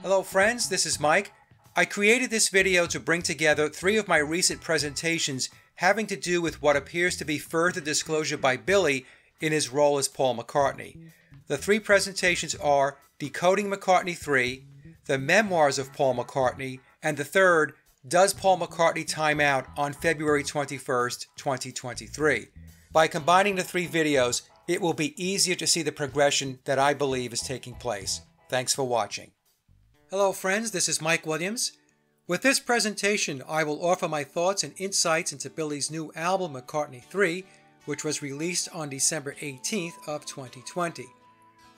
Hello friends, this is Mike. I created this video to bring together three of my recent presentations having to do with what appears to be further disclosure by Billy in his role as Paul McCartney. The three presentations are Decoding McCartney 3, The Memoirs of Paul McCartney, and the third, Does Paul McCartney Time Out on February 21st, 2023. By combining the three videos, it will be easier to see the progression that I believe is taking place. Thanks for watching. Hello friends, this is Mike Williams. With this presentation, I will offer my thoughts and insights into Billy's new album McCartney 3, which was released on December 18th of 2020.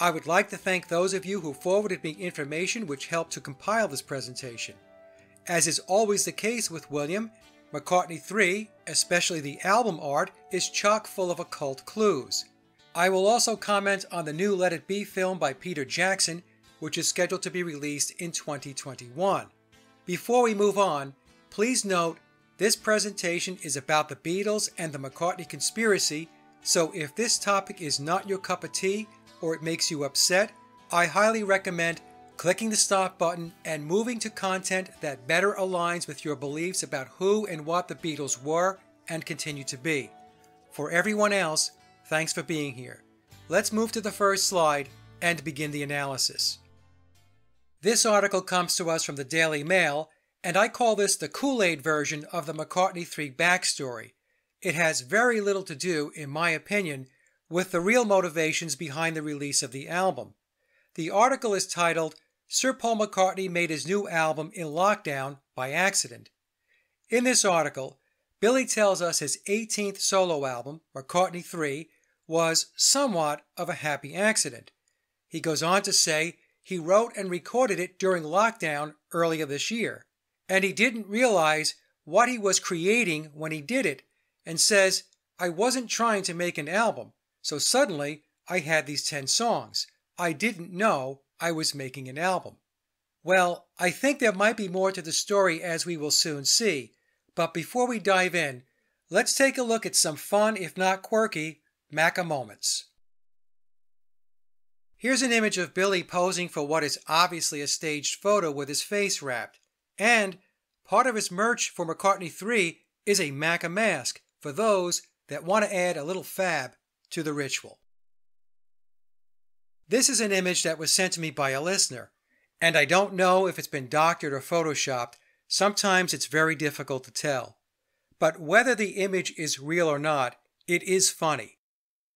I would like to thank those of you who forwarded me information which helped to compile this presentation. As is always the case with William, McCartney 3, especially the album art, is chock full of occult clues. I will also comment on the new Let It Be film by Peter Jackson, which is scheduled to be released in 2021. Before we move on, please note this presentation is about the Beatles and the McCartney conspiracy, so if this topic is not your cup of tea or it makes you upset, I highly recommend clicking the stop button and moving to content that better aligns with your beliefs about who and what the Beatles were and continue to be. For everyone else, Thanks for being here. Let's move to the first slide and begin the analysis. This article comes to us from the Daily Mail, and I call this the Kool-Aid version of the McCartney 3 backstory. It has very little to do, in my opinion, with the real motivations behind the release of the album. The article is titled Sir Paul McCartney Made His New Album in Lockdown by Accident. In this article, Billy tells us his 18th solo album, McCartney 3, was somewhat of a happy accident. He goes on to say he wrote and recorded it during lockdown earlier this year, and he didn't realize what he was creating when he did it, and says, I wasn't trying to make an album, so suddenly I had these 10 songs. I didn't know I was making an album. Well, I think there might be more to the story as we will soon see, but before we dive in, let's take a look at some fun, if not quirky, Macca moments. Here's an image of Billy posing for what is obviously a staged photo with his face wrapped. And part of his merch for McCartney 3 is a Macca mask for those that want to add a little fab to the ritual. This is an image that was sent to me by a listener, and I don't know if it's been doctored or photoshopped. Sometimes it's very difficult to tell. But whether the image is real or not, it is funny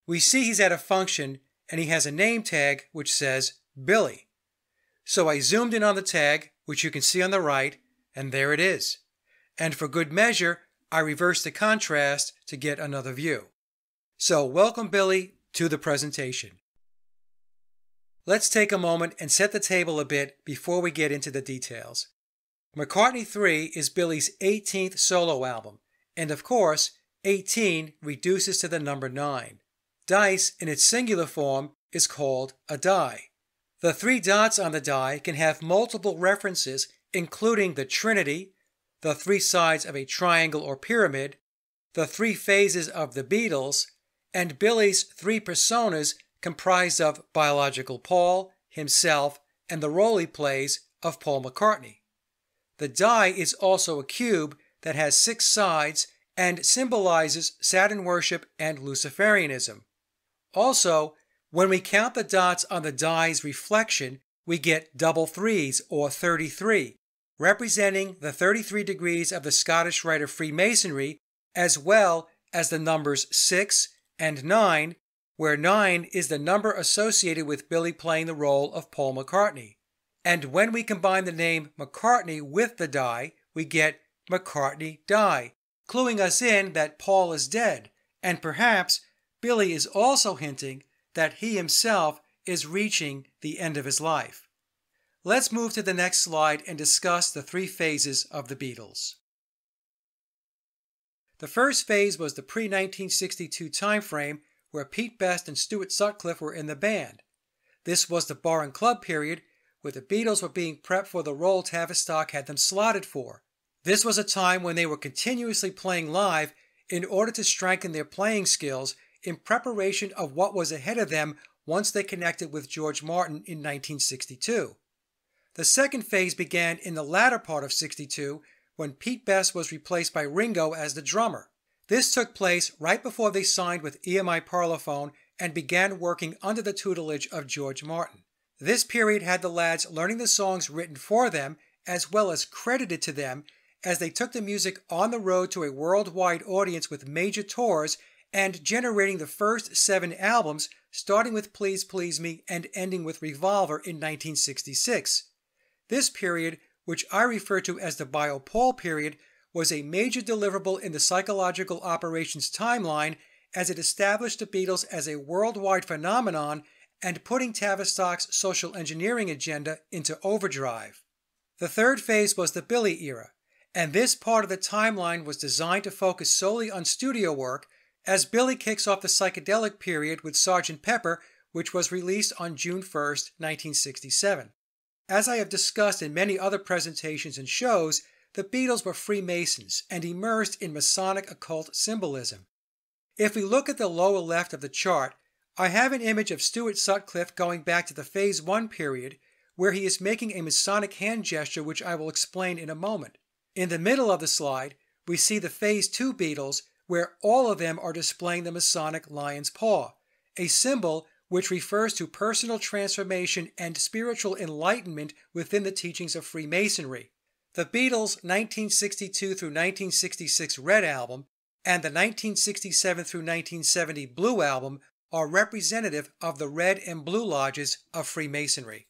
we see he's at a function and he has a name tag which says Billy. So I zoomed in on the tag, which you can see on the right, and there it is. And for good measure, I reversed the contrast to get another view. So welcome Billy to the presentation. Let's take a moment and set the table a bit before we get into the details. McCartney 3 is Billy's 18th solo album, and of course, 18 reduces to the number 9. Dice in its singular form is called a die. The three dots on the die can have multiple references, including the Trinity, the three sides of a triangle or pyramid, the three phases of the Beatles, and Billy's three personas comprised of biological Paul, himself, and the role he plays of Paul McCartney. The die is also a cube that has six sides and symbolizes Saturn worship and Luciferianism. Also, when we count the dots on the die's reflection, we get double threes or 33, representing the 33 degrees of the Scottish Rite of Freemasonry, as well as the numbers 6 and 9, where 9 is the number associated with Billy playing the role of Paul McCartney. And when we combine the name McCartney with the die, we get McCartney die, cluing us in that Paul is dead, and perhaps Billy is also hinting that he himself is reaching the end of his life. Let's move to the next slide and discuss the three phases of the Beatles. The first phase was the pre 1962 timeframe where Pete Best and Stuart Sutcliffe were in the band. This was the bar and club period where the Beatles were being prepped for the role Tavistock had them slotted for. This was a time when they were continuously playing live in order to strengthen their playing skills in preparation of what was ahead of them once they connected with George Martin in 1962. The second phase began in the latter part of 62 when Pete Best was replaced by Ringo as the drummer. This took place right before they signed with EMI Parlophone and began working under the tutelage of George Martin. This period had the lads learning the songs written for them as well as credited to them as they took the music on the road to a worldwide audience with major tours and generating the first seven albums, starting with Please Please Me and ending with Revolver in 1966. This period, which I refer to as the Bio Paul period, was a major deliverable in the psychological operations timeline as it established the Beatles as a worldwide phenomenon and putting Tavistock's social engineering agenda into overdrive. The third phase was the Billy era, and this part of the timeline was designed to focus solely on studio work as Billy kicks off the psychedelic period with Sgt. Pepper, which was released on June 1, 1967. As I have discussed in many other presentations and shows, the Beatles were Freemasons and immersed in Masonic occult symbolism. If we look at the lower left of the chart, I have an image of Stuart Sutcliffe going back to the Phase 1 period, where he is making a Masonic hand gesture, which I will explain in a moment. In the middle of the slide, we see the Phase 2 Beatles, where all of them are displaying the Masonic lion's paw, a symbol which refers to personal transformation and spiritual enlightenment within the teachings of Freemasonry. The Beatles' 1962 through 1966 Red Album and the 1967 through 1970 Blue Album are representative of the Red and Blue Lodges of Freemasonry.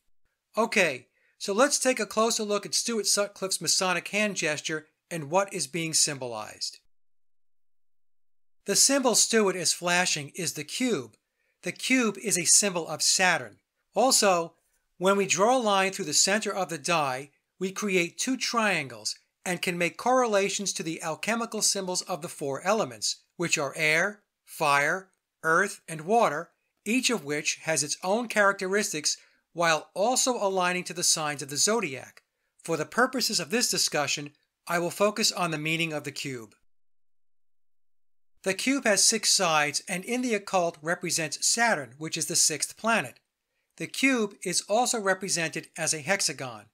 Okay, so let's take a closer look at Stuart Sutcliffe's Masonic hand gesture and what is being symbolized. The symbol Stuart is flashing is the cube. The cube is a symbol of Saturn. Also, when we draw a line through the center of the die, we create two triangles and can make correlations to the alchemical symbols of the four elements, which are air, fire, earth, and water, each of which has its own characteristics while also aligning to the signs of the zodiac. For the purposes of this discussion, I will focus on the meaning of the cube. The cube has six sides and in the occult represents Saturn, which is the sixth planet. The cube is also represented as a hexagon.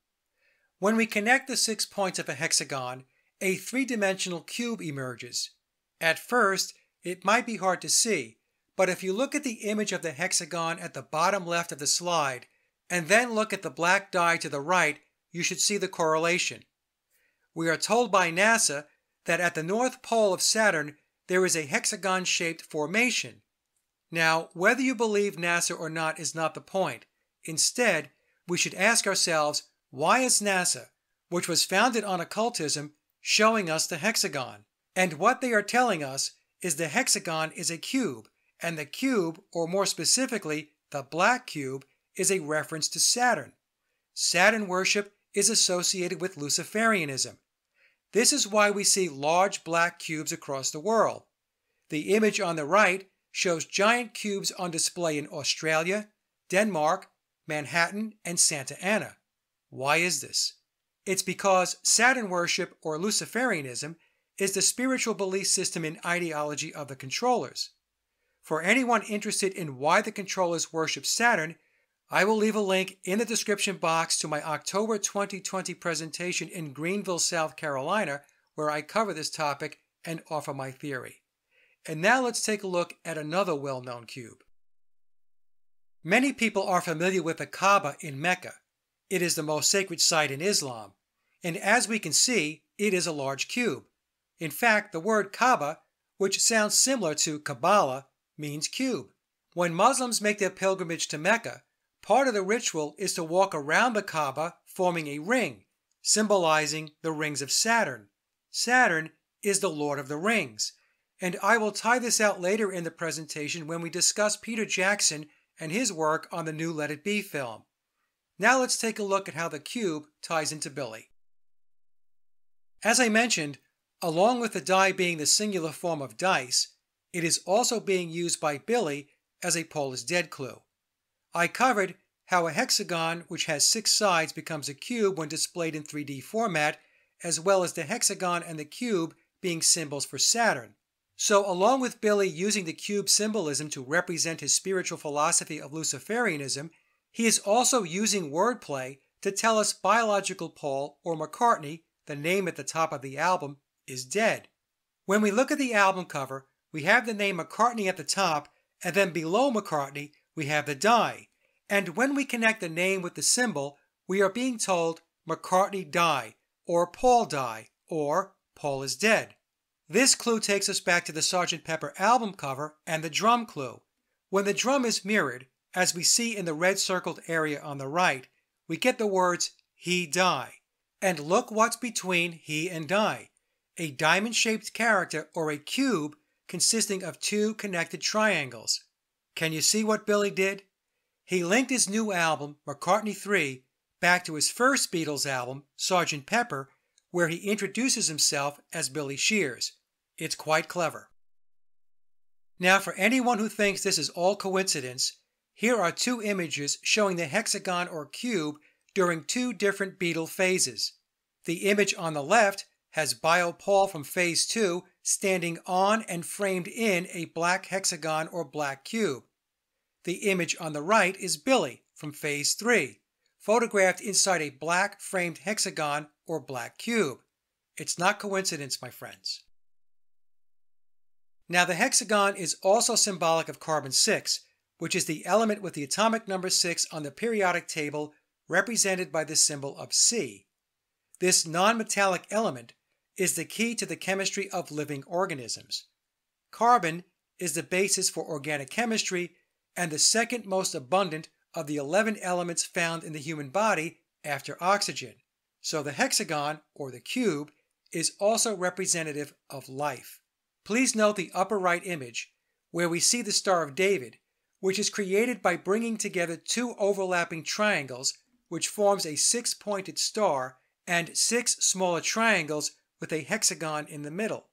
When we connect the six points of a hexagon, a three-dimensional cube emerges. At first, it might be hard to see, but if you look at the image of the hexagon at the bottom left of the slide, and then look at the black die to the right, you should see the correlation. We are told by NASA that at the north pole of Saturn there is a hexagon shaped formation. Now, whether you believe NASA or not is not the point. Instead, we should ask ourselves why is NASA, which was founded on occultism, showing us the hexagon? And what they are telling us is the hexagon is a cube, and the cube, or more specifically, the black cube, is a reference to Saturn. Saturn worship is associated with Luciferianism. This is why we see large black cubes across the world. The image on the right shows giant cubes on display in Australia, Denmark, Manhattan, and Santa Ana. Why is this? It's because Saturn worship, or Luciferianism, is the spiritual belief system and ideology of the controllers. For anyone interested in why the controllers worship Saturn, I will leave a link in the description box to my October 2020 presentation in Greenville, South Carolina, where I cover this topic and offer my theory. And now let's take a look at another well known cube. Many people are familiar with the Kaaba in Mecca. It is the most sacred site in Islam, and as we can see, it is a large cube. In fact, the word Kaaba, which sounds similar to Kabbalah, means cube. When Muslims make their pilgrimage to Mecca, Part of the ritual is to walk around the Kaaba, forming a ring, symbolizing the rings of Saturn. Saturn is the Lord of the Rings. And I will tie this out later in the presentation when we discuss Peter Jackson and his work on the new Let It Be film. Now let's take a look at how the cube ties into Billy. As I mentioned, along with the die being the singular form of dice, it is also being used by Billy as a Paul is dead clue. I covered how a hexagon which has six sides becomes a cube when displayed in 3D format, as well as the hexagon and the cube being symbols for Saturn. So, along with Billy using the cube symbolism to represent his spiritual philosophy of Luciferianism, he is also using wordplay to tell us biological Paul or McCartney, the name at the top of the album, is dead. When we look at the album cover, we have the name McCartney at the top, and then below McCartney, we have the die. And when we connect the name with the symbol, we are being told McCartney die, or Paul die, or Paul is dead. This clue takes us back to the Sgt. Pepper album cover and the drum clue. When the drum is mirrored, as we see in the red circled area on the right, we get the words he die. And look what's between he and die a diamond shaped character or a cube consisting of two connected triangles. Can you see what Billy did? He linked his new album, McCartney 3, back to his first Beatles album, Sgt. Pepper, where he introduces himself as Billy Shears. It's quite clever. Now, for anyone who thinks this is all coincidence, here are two images showing the hexagon or cube during two different Beatle phases. The image on the left has Bio Paul from phase 2 standing on and framed in a black hexagon or black cube. The image on the right is Billy from phase 3, photographed inside a black framed hexagon or black cube. It's not coincidence, my friends. Now, the hexagon is also symbolic of carbon 6, which is the element with the atomic number 6 on the periodic table represented by the symbol of C. This nonmetallic element is the key to the chemistry of living organisms. Carbon is the basis for organic chemistry and the second most abundant of the 11 elements found in the human body after oxygen. So the hexagon, or the cube, is also representative of life. Please note the upper right image, where we see the Star of David, which is created by bringing together two overlapping triangles, which forms a six-pointed star, and six smaller triangles with a hexagon in the middle.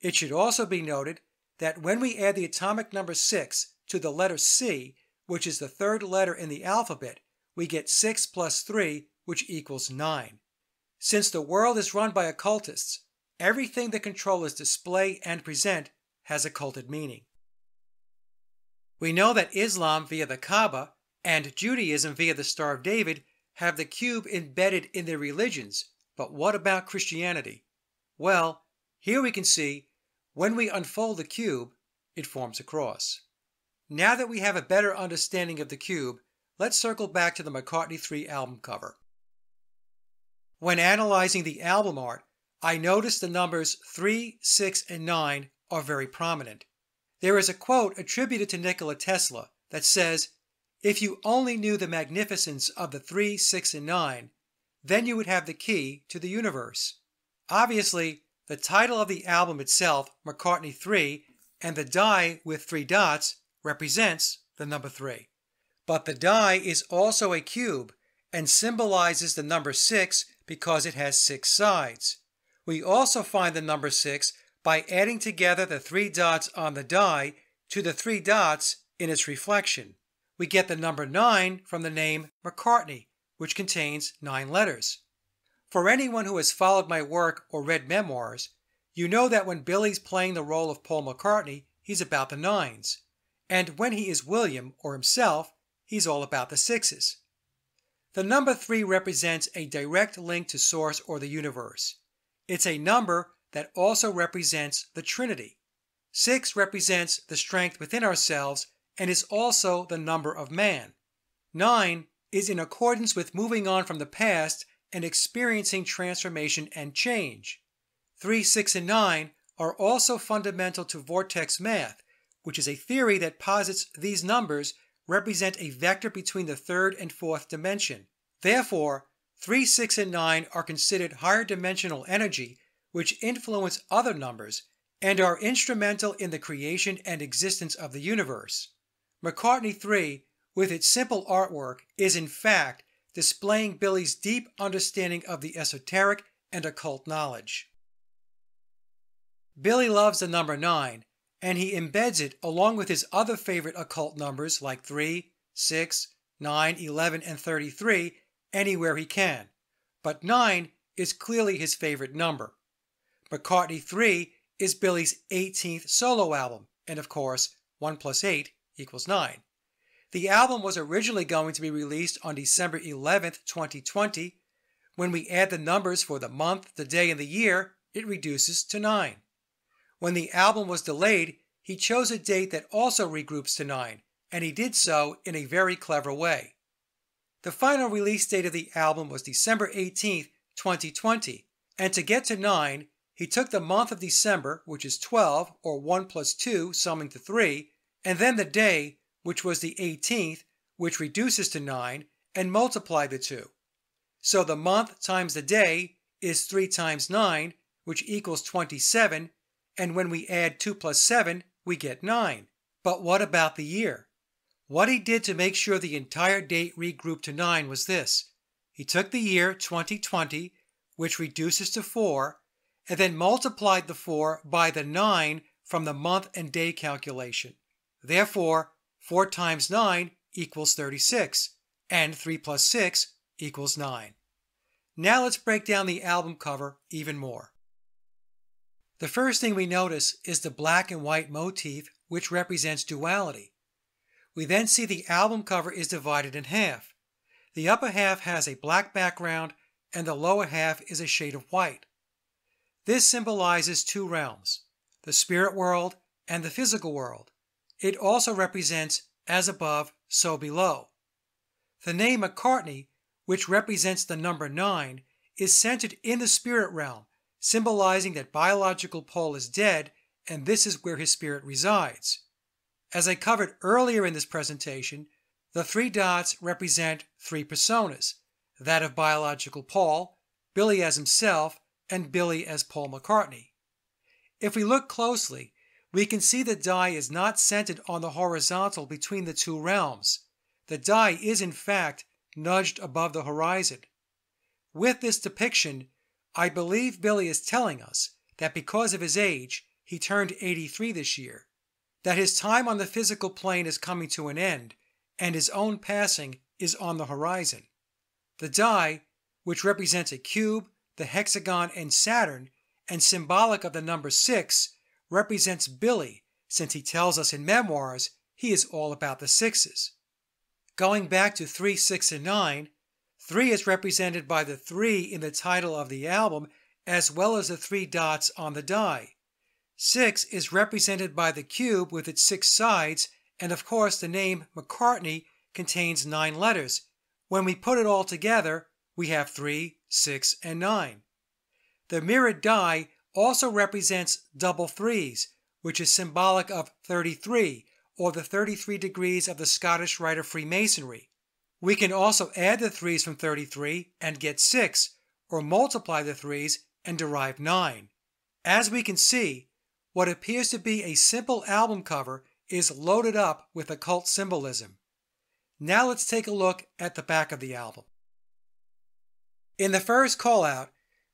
It should also be noted that when we add the atomic number 6 to the letter C, which is the third letter in the alphabet, we get 6 plus 3, which equals 9. Since the world is run by occultists, everything the controllers display and present has occulted meaning. We know that Islam via the Kaaba and Judaism via the Star of David have the cube embedded in their religions, but what about Christianity? Well, here we can see when we unfold the cube, it forms a cross. Now that we have a better understanding of the cube, let's circle back to the McCartney 3 album cover. When analyzing the album art, I noticed the numbers 3, 6, and 9 are very prominent. There is a quote attributed to Nikola Tesla that says, If you only knew the magnificence of the 3, 6, and 9, then you would have the key to the universe. Obviously, the title of the album itself, McCartney 3, and the die with three dots represents the number 3. But the die is also a cube and symbolizes the number 6 because it has six sides. We also find the number 6 by adding together the three dots on the die to the three dots in its reflection. We get the number 9 from the name McCartney, which contains nine letters. For anyone who has followed my work or read memoirs, you know that when Billy's playing the role of Paul McCartney, he's about the nines. And when he is William or himself, he's all about the sixes. The number 3 represents a direct link to Source or the universe. It's a number that also represents the Trinity. 6 represents the strength within ourselves and is also the number of man. 9 is in accordance with moving on from the past and experiencing transformation and change. 3, 6, and 9 are also fundamental to vortex math, which is a theory that posits these numbers represent a vector between the third and fourth dimension. Therefore, 3, 6, and 9 are considered higher dimensional energy which influence other numbers and are instrumental in the creation and existence of the universe. McCartney 3, with its simple artwork, is in fact displaying Billy's deep understanding of the esoteric and occult knowledge. Billy loves the number 9, and he embeds it along with his other favorite occult numbers like 3, 6, 9, 11, and 33 anywhere he can. But 9 is clearly his favorite number. McCartney 3 is Billy's 18th solo album, and of course, 1 plus 8 equals 9. The album was originally going to be released on December 11th, 2020. When we add the numbers for the month, the day, and the year, it reduces to 9. When the album was delayed, he chose a date that also regroups to 9, and he did so in a very clever way. The final release date of the album was December 18th, 2020, and to get to 9, he took the month of December, which is 12, or 1 plus 2, summing to 3, and then the day, which was the 18th, which reduces to 9, and multiply the two. So the month times the day is 3 times 9, which equals 27, and when we add 2 plus 7, we get 9. But what about the year? What he did to make sure the entire date regrouped to 9 was this. He took the year 2020, which reduces to 4, and then multiplied the 4 by the 9 from the month and day calculation. Therefore, 4 times 9 equals 36, and 3 plus 6 equals 9. Now let's break down the album cover even more. The first thing we notice is the black and white motif, which represents duality. We then see the album cover is divided in half. The upper half has a black background, and the lower half is a shade of white. This symbolizes two realms the spirit world and the physical world. It also represents as above, so below. The name McCartney, which represents the number 9, is centered in the spirit realm, symbolizing that biological Paul is dead and this is where his spirit resides. As I covered earlier in this presentation, the three dots represent three personas that of biological Paul, Billy as himself, and Billy as Paul McCartney. If we look closely, we can see the die is not centered on the horizontal between the two realms. The die is in fact nudged above the horizon. With this depiction, I believe Billy is telling us that because of his age, he turned 83 this year, that his time on the physical plane is coming to an end, and his own passing is on the horizon. The die, which represents a cube, the hexagon, and Saturn, and symbolic of the number six, represents Billy, since he tells us in memoirs he is all about the sixes. Going back to 3, 6, and 9, 3 is represented by the 3 in the title of the album as well as the three dots on the die. 6 is represented by the cube with its six sides, and of course the name McCartney contains nine letters. When we put it all together, we have 3, 6, and 9. The mirrored die also represents double threes, which is symbolic of 33, or the 33 degrees of the Scottish Rite of Freemasonry. We can also add the threes from 33 and get 6, or multiply the threes and derive 9. As we can see, what appears to be a simple album cover is loaded up with occult symbolism. Now let's take a look at the back of the album. In the first call out,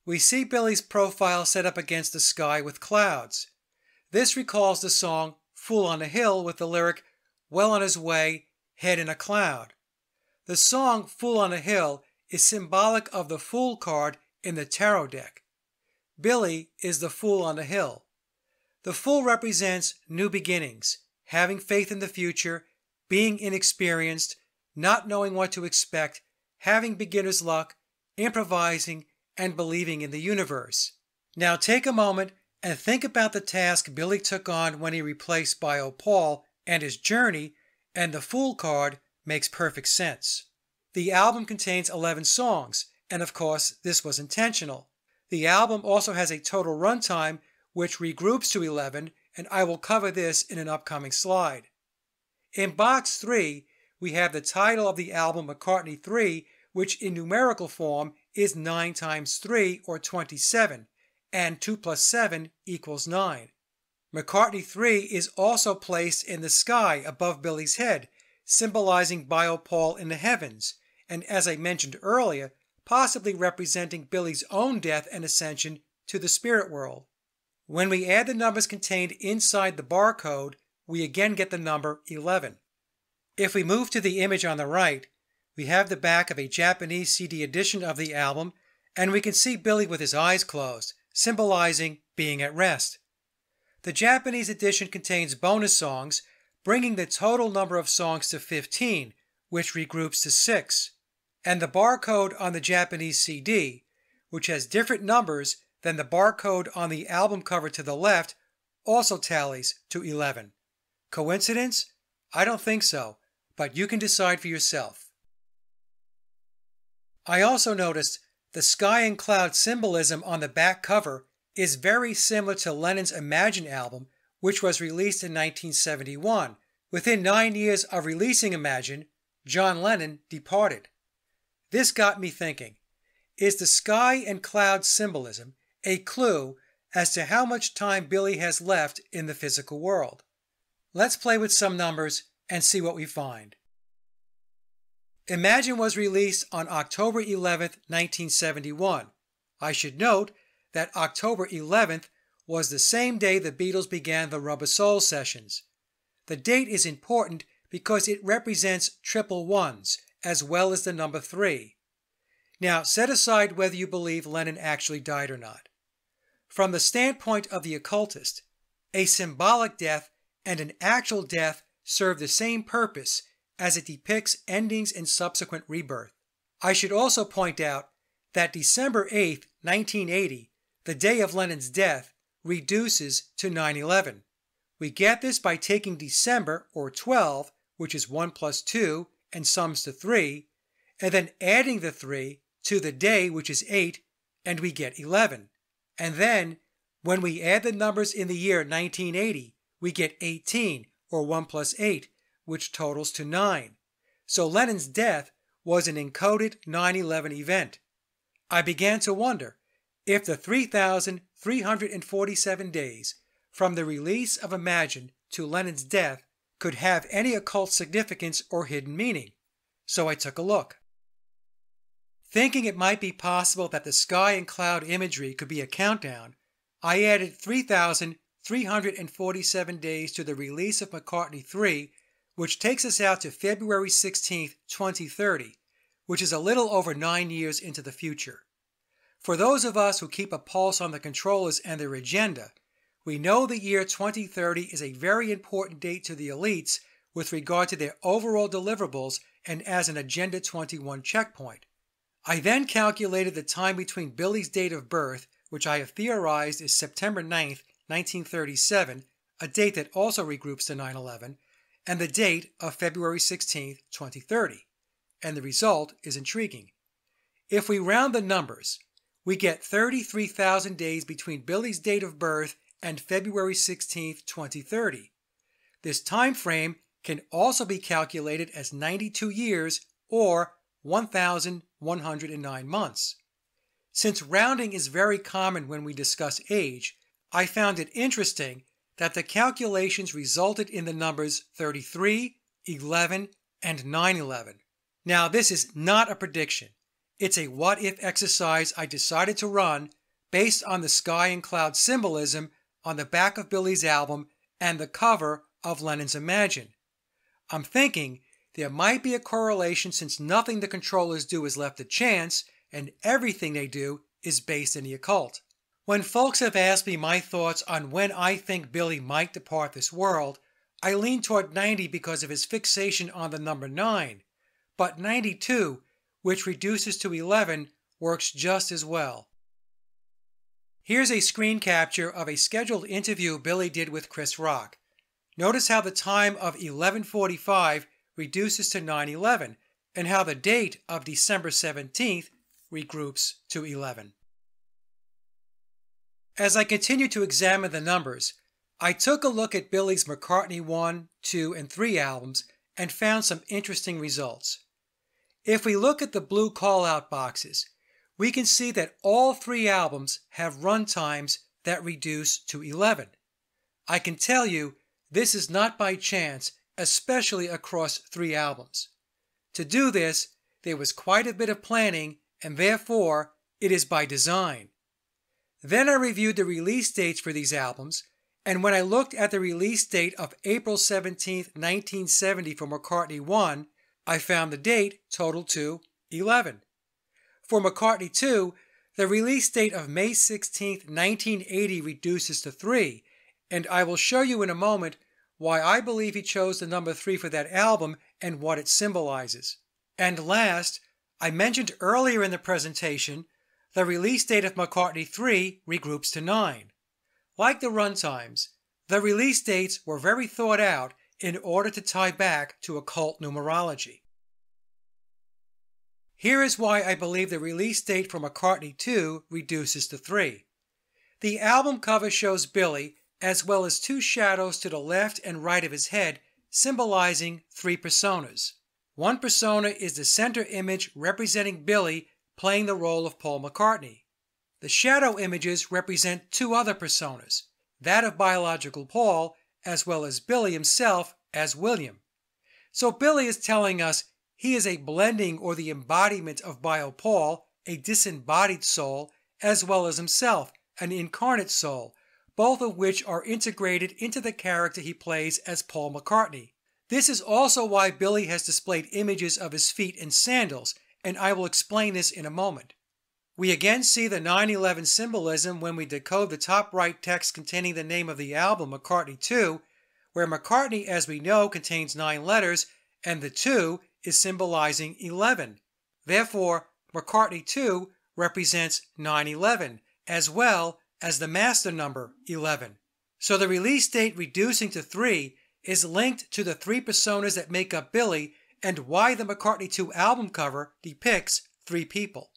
we see Billy's profile set up against the sky with clouds. This recalls the song Fool on a Hill with the lyric, Well on his way, head in a cloud. The song Fool on a Hill is symbolic of the Fool card in the tarot deck. Billy is the Fool on the Hill. The Fool represents new beginnings, having faith in the future, being inexperienced, not knowing what to expect, having beginner's luck, improvising, and believing in the universe. Now take a moment and think about the task Billy took on when he replaced Bio Paul and his journey, and the Fool card makes perfect sense. The album contains 11 songs, and of course, this was intentional. The album also has a total runtime which regroups to 11, and I will cover this in an upcoming slide. In box 3, we have the title of the album McCartney 3, which in numerical form is 9 times 3 or 27, and 2 plus 7 equals 9. McCartney 3 is also placed in the sky above Billy's head, symbolizing Bio-Paul in the heavens, and as I mentioned earlier, possibly representing Billy's own death and ascension to the spirit world. When we add the numbers contained inside the barcode, we again get the number 11. If we move to the image on the right, we have the back of a Japanese CD edition of the album, and we can see Billy with his eyes closed, symbolizing being at rest. The Japanese edition contains bonus songs, bringing the total number of songs to 15, which regroups to 6, and the barcode on the Japanese CD, which has different numbers than the barcode on the album cover to the left, also tallies to 11. Coincidence? I don't think so, but you can decide for yourself. I also noticed the sky and cloud symbolism on the back cover is very similar to Lennon's Imagine album, which was released in 1971. Within nine years of releasing Imagine, John Lennon departed. This got me thinking is the sky and cloud symbolism a clue as to how much time Billy has left in the physical world? Let's play with some numbers and see what we find. Imagine was released on October 11, 1971. I should note that October 11th was the same day the Beatles began the Rubber Soul sessions. The date is important because it represents triple ones as well as the number three. Now, set aside whether you believe Lennon actually died or not. From the standpoint of the occultist, a symbolic death and an actual death serve the same purpose as it depicts endings and subsequent rebirth. I should also point out that December 8, 1980, the day of Lennon's death, reduces to 9 11. We get this by taking December, or 12, which is 1 plus 2, and sums to 3, and then adding the 3 to the day, which is 8, and we get 11. And then, when we add the numbers in the year 1980, we get 18, or 1 plus 8, which totals to 9. So Lennon's death was an encoded 9 11 event. I began to wonder if the 3,347 days from the release of Imagine to Lennon's death could have any occult significance or hidden meaning. So I took a look. Thinking it might be possible that the sky and cloud imagery could be a countdown, I added 3,347 days to the release of McCartney 3 which takes us out to February 16, 2030, which is a little over nine years into the future. For those of us who keep a pulse on the controllers and their agenda, we know the year 2030 is a very important date to the elites with regard to their overall deliverables and as an Agenda 21 checkpoint. I then calculated the time between Billy's date of birth, which I have theorized is September 9, 1937, a date that also regroups to 9 11, and the date of February 16, 2030, and the result is intriguing. If we round the numbers, we get 33,000 days between Billy's date of birth and February 16, 2030. This time frame can also be calculated as 92 years or 1,109 months. Since rounding is very common when we discuss age, I found it interesting that the calculations resulted in the numbers 33, 11, and 911. Now, this is not a prediction. It's a what if exercise I decided to run based on the sky and cloud symbolism on the back of Billy's album and the cover of Lennon's Imagine. I'm thinking there might be a correlation since nothing the controllers do is left to chance and everything they do is based in the occult. When folks have asked me my thoughts on when I think Billy might depart this world, I lean toward 90 because of his fixation on the number 9, but 92, which reduces to 11, works just as well. Here's a screen capture of a scheduled interview Billy did with Chris Rock. Notice how the time of 1145 reduces to 911 and how the date of December 17th regroups to 11. As I continued to examine the numbers, I took a look at Billy's McCartney 1, 2, and 3 albums and found some interesting results. If we look at the blue call-out boxes, we can see that all three albums have run times that reduce to 11. I can tell you this is not by chance, especially across three albums. To do this, there was quite a bit of planning, and therefore, it is by design. Then I reviewed the release dates for these albums, and when I looked at the release date of April 17, 1970 for McCartney 1, I found the date totaled to 11. For McCartney 2, the release date of May 16, 1980 reduces to 3, and I will show you in a moment why I believe he chose the number 3 for that album and what it symbolizes. And last, I mentioned earlier in the presentation, the release date of McCartney 3 regroups to 9. Like the runtimes, the release dates were very thought out in order to tie back to occult numerology. Here is why I believe the release date for McCartney 2 reduces to 3. The album cover shows Billy, as well as two shadows to the left and right of his head, symbolizing three personas. One persona is the center image representing Billy playing the role of Paul McCartney. The shadow images represent two other personas, that of biological Paul, as well as Billy himself as William. So Billy is telling us he is a blending or the embodiment of Bio Paul, a disembodied soul, as well as himself, an incarnate soul, both of which are integrated into the character he plays as Paul McCartney. This is also why Billy has displayed images of his feet in sandals, and I will explain this in a moment. We again see the 9-11 symbolism when we decode the top right text containing the name of the album, McCartney 2, where McCartney, as we know, contains nine letters, and the 2 is symbolizing 11. Therefore, McCartney 2 represents 911, as well as the master number 11. So the release date reducing to 3 is linked to the three personas that make up Billy and why the McCartney 2 album cover depicts three people.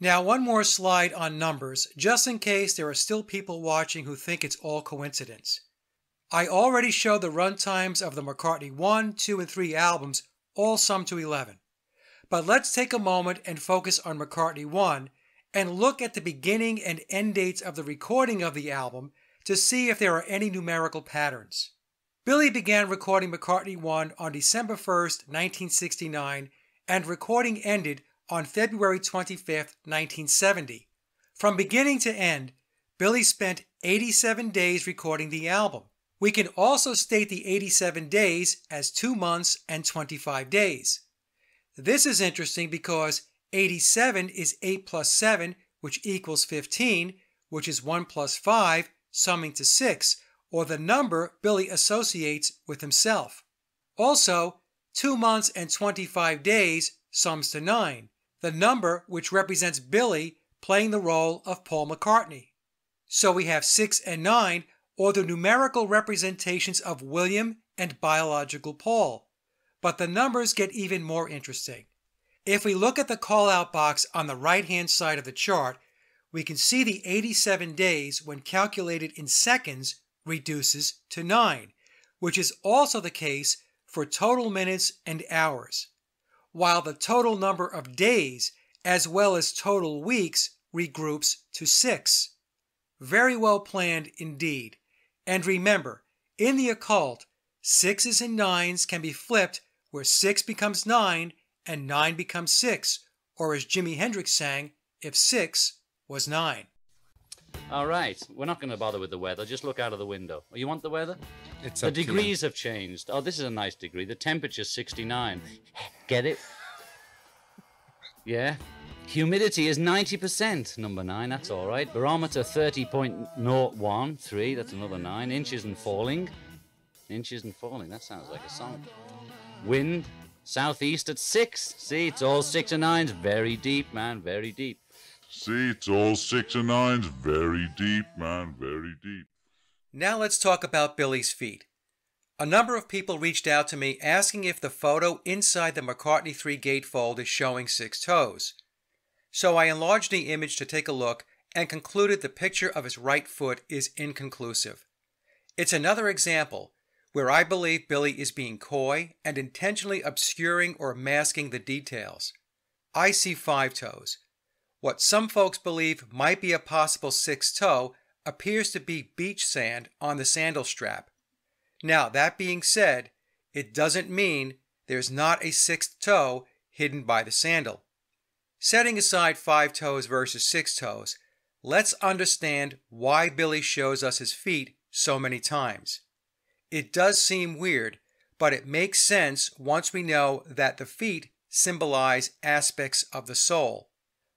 Now, one more slide on numbers, just in case there are still people watching who think it's all coincidence. I already showed the run times of the McCartney 1, 2, and 3 albums, all sum to 11. But let's take a moment and focus on McCartney 1 and look at the beginning and end dates of the recording of the album to see if there are any numerical patterns. Billy began recording McCartney 1 on December 1, 1969, and recording ended on February 25, 1970. From beginning to end, Billy spent 87 days recording the album. We can also state the 87 days as 2 months and 25 days. This is interesting because 87 is 8 plus 7, which equals 15, which is 1 plus 5, summing to 6, or the number Billy associates with himself. Also, 2 months and 25 days sums to 9, the number which represents Billy playing the role of Paul McCartney. So we have 6 and 9 or the numerical representations of William and biological Paul. But the numbers get even more interesting. If we look at the call-out box on the right-hand side of the chart, we can see the 87 days when calculated in seconds reduces to 9, which is also the case for total minutes and hours while the total number of days as well as total weeks regroups to six. Very well planned indeed. And remember, in the occult, sixes and nines can be flipped where six becomes nine and nine becomes six, or as Jimi Hendrix sang, if six was nine. All right, we're not going to bother with the weather. Just look out of the window. Oh, you want the weather? It's the degrees have changed. Oh, this is a nice degree. The temperature's 69. Get it? Yeah. Humidity is 90%. Number nine, that's all right. Barometer 30.013. That's another nine. Inches and falling. Inches and falling. That sounds like a song. Wind southeast at six. See, it's all six and nines. Very deep, man. Very deep. See, it's all six and nines. Very deep, man. Very deep. Now let's talk about Billy's feet. A number of people reached out to me asking if the photo inside the McCartney 3 gatefold is showing six toes. So I enlarged the image to take a look and concluded the picture of his right foot is inconclusive. It's another example where I believe Billy is being coy and intentionally obscuring or masking the details. I see five toes, what some folks believe might be a possible sixth toe appears to be beach sand on the sandal strap. Now, that being said, it doesn't mean there's not a sixth toe hidden by the sandal. Setting aside five toes versus six toes, let's understand why Billy shows us his feet so many times. It does seem weird, but it makes sense once we know that the feet symbolize aspects of the soul.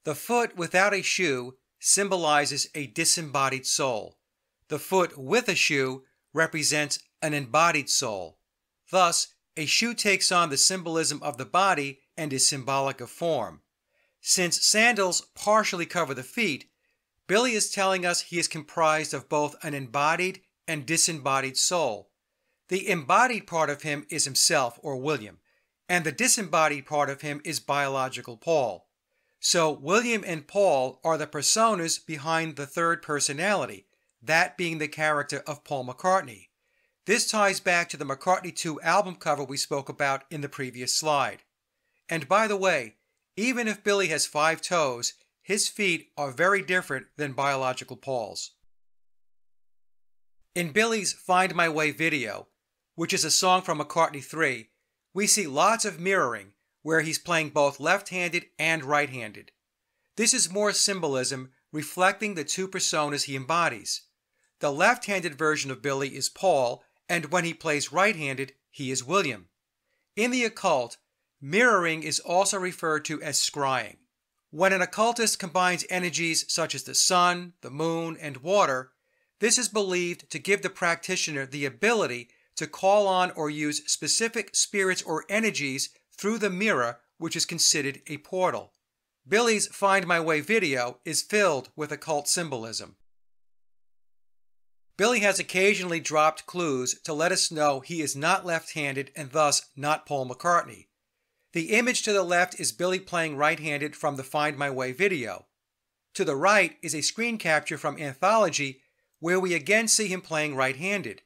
The foot without a shoe symbolizes a disembodied soul. The foot with a shoe represents an embodied soul. Thus, a shoe takes on the symbolism of the body and is symbolic of form. Since sandals partially cover the feet, Billy is telling us he is comprised of both an embodied and disembodied soul. The embodied part of him is himself, or William, and the disembodied part of him is biological Paul. So, William and Paul are the personas behind the third personality, that being the character of Paul McCartney. This ties back to the McCartney 2 album cover we spoke about in the previous slide. And by the way, even if Billy has five toes, his feet are very different than biological Paul's. In Billy's Find My Way video, which is a song from McCartney 3, we see lots of mirroring where he's playing both left handed and right handed. This is more symbolism reflecting the two personas he embodies. The left handed version of Billy is Paul, and when he plays right handed, he is William. In the occult, mirroring is also referred to as scrying. When an occultist combines energies such as the sun, the moon, and water, this is believed to give the practitioner the ability to call on or use specific spirits or energies through the mirror, which is considered a portal. Billy's Find My Way video is filled with occult symbolism. Billy has occasionally dropped clues to let us know he is not left handed and thus not Paul McCartney. The image to the left is Billy playing right handed from the Find My Way video. To the right is a screen capture from Anthology where we again see him playing right handed.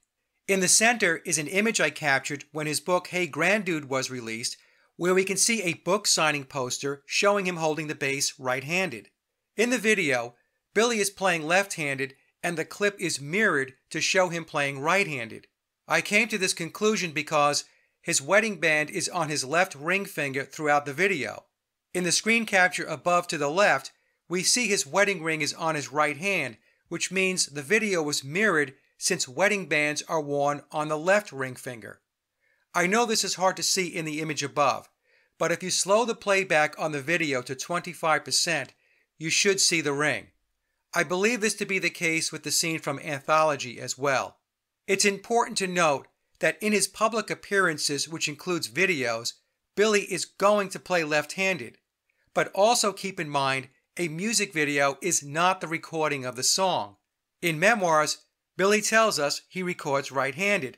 In the center is an image I captured when his book Hey Grandude was released, where we can see a book signing poster showing him holding the bass right handed. In the video, Billy is playing left handed and the clip is mirrored to show him playing right handed. I came to this conclusion because his wedding band is on his left ring finger throughout the video. In the screen capture above to the left, we see his wedding ring is on his right hand, which means the video was mirrored since wedding bands are worn on the left ring finger. I know this is hard to see in the image above, but if you slow the playback on the video to 25%, you should see the ring. I believe this to be the case with the scene from Anthology as well. It's important to note that in his public appearances, which includes videos, Billy is going to play left handed. But also keep in mind, a music video is not the recording of the song. In memoirs, Billy tells us he records right handed.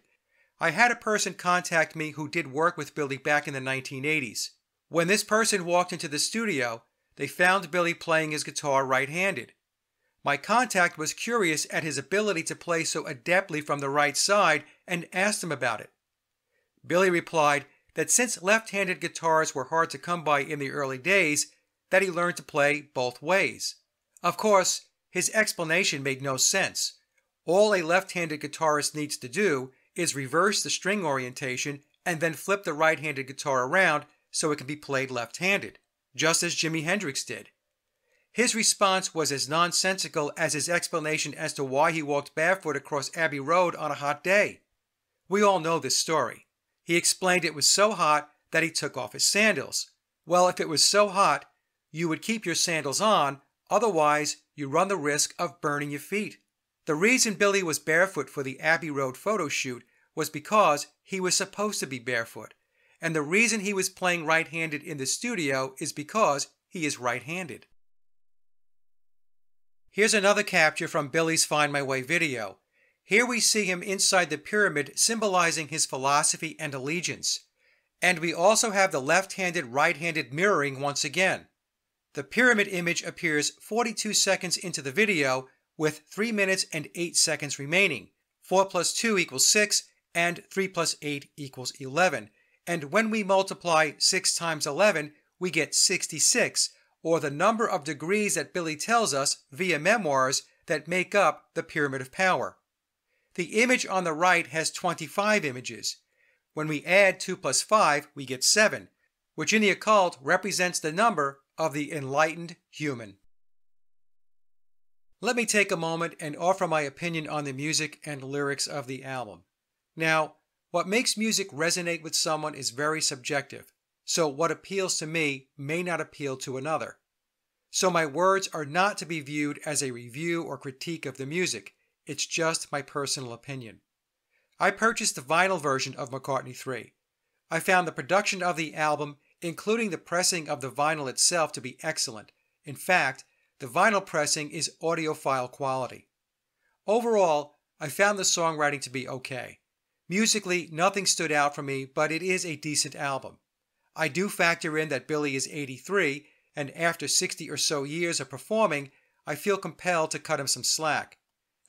I had a person contact me who did work with Billy back in the 1980s. When this person walked into the studio, they found Billy playing his guitar right handed. My contact was curious at his ability to play so adeptly from the right side and asked him about it. Billy replied that since left-handed guitars were hard to come by in the early days, that he learned to play both ways. Of course, his explanation made no sense. All a left-handed guitarist needs to do is reverse the string orientation and then flip the right-handed guitar around so it can be played left-handed, just as Jimi Hendrix did. His response was as nonsensical as his explanation as to why he walked barefoot across Abbey Road on a hot day. We all know this story. He explained it was so hot that he took off his sandals. Well, if it was so hot, you would keep your sandals on, otherwise, you run the risk of burning your feet. The reason Billy was barefoot for the Abbey Road photo shoot was because he was supposed to be barefoot. And the reason he was playing right handed in the studio is because he is right handed. Here's another capture from Billy's Find My Way video. Here we see him inside the pyramid symbolizing his philosophy and allegiance. And we also have the left-handed right-handed mirroring once again. The pyramid image appears 42 seconds into the video with 3 minutes and 8 seconds remaining. 4 plus 2 equals 6 and 3 plus 8 equals 11. And when we multiply 6 times 11, we get 66, or the number of degrees that Billy tells us via memoirs that make up the Pyramid of Power. The image on the right has 25 images. When we add 2 plus 5, we get 7, which in the occult represents the number of the enlightened human. Let me take a moment and offer my opinion on the music and lyrics of the album. Now, what makes music resonate with someone is very subjective so what appeals to me may not appeal to another. So my words are not to be viewed as a review or critique of the music, it's just my personal opinion. I purchased the vinyl version of McCartney 3. I found the production of the album, including the pressing of the vinyl itself, to be excellent. In fact, the vinyl pressing is audiophile quality. Overall, I found the songwriting to be okay. Musically, nothing stood out for me, but it is a decent album. I do factor in that Billy is 83, and after 60 or so years of performing, I feel compelled to cut him some slack.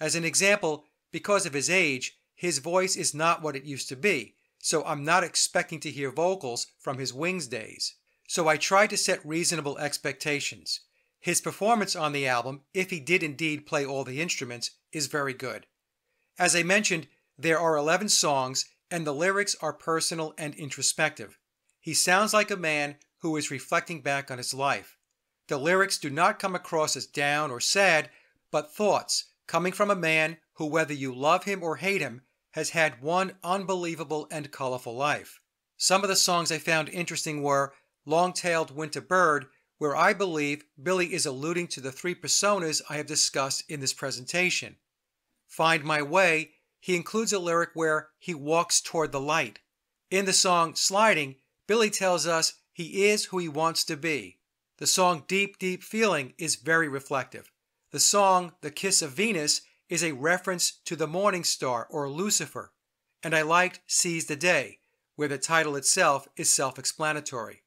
As an example, because of his age, his voice is not what it used to be, so I'm not expecting to hear vocals from his Wings days. So I try to set reasonable expectations. His performance on the album, if he did indeed play all the instruments, is very good. As I mentioned, there are 11 songs, and the lyrics are personal and introspective. He sounds like a man who is reflecting back on his life. The lyrics do not come across as down or sad, but thoughts coming from a man who, whether you love him or hate him, has had one unbelievable and colorful life. Some of the songs I found interesting were Long Tailed Winter Bird, where I believe Billy is alluding to the three personas I have discussed in this presentation. Find My Way, he includes a lyric where he walks toward the light. In the song Sliding, Billy tells us he is who he wants to be. The song Deep, Deep Feeling is very reflective. The song The Kiss of Venus is a reference to the morning star or Lucifer, and I liked Seize the Day, where the title itself is self explanatory.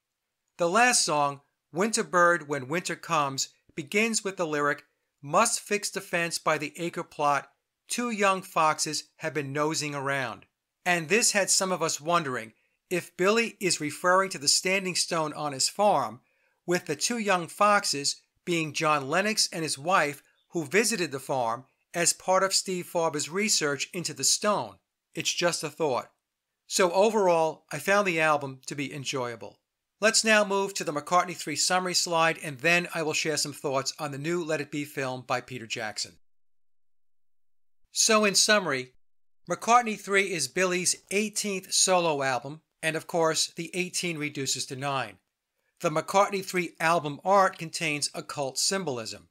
The last song, Winter Bird When Winter Comes, begins with the lyric, Must fix the fence by the acre plot, two young foxes have been nosing around. And this had some of us wondering if Billy is referring to the standing stone on his farm, with the two young foxes being John Lennox and his wife who visited the farm as part of Steve Farber's research into the stone. It's just a thought. So overall, I found the album to be enjoyable. Let's now move to the McCartney 3 summary slide, and then I will share some thoughts on the new Let It Be film by Peter Jackson. So, in summary, McCartney 3 is Billy's 18th solo album, and of course, the 18 reduces to 9. The McCartney 3 album art contains occult symbolism.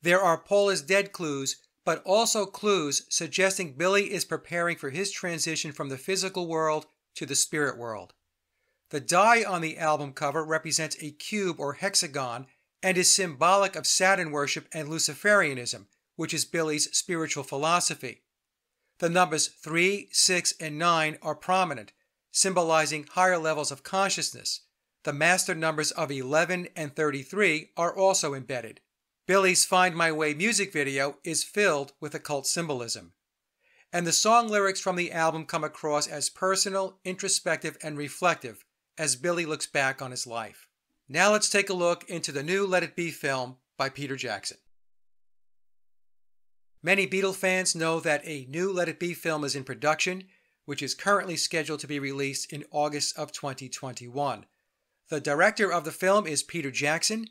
There are Paul is dead clues but also clues suggesting Billy is preparing for his transition from the physical world to the spirit world. The die on the album cover represents a cube or hexagon and is symbolic of Saturn worship and Luciferianism, which is Billy's spiritual philosophy. The numbers 3, 6, and 9 are prominent, symbolizing higher levels of consciousness. The master numbers of 11 and 33 are also embedded. Billy's Find My Way music video is filled with occult symbolism. And the song lyrics from the album come across as personal, introspective, and reflective as Billy looks back on his life. Now let's take a look into the new Let It Be film by Peter Jackson. Many Beatle fans know that a new Let It Be film is in production, which is currently scheduled to be released in August of 2021. The director of the film is Peter Jackson,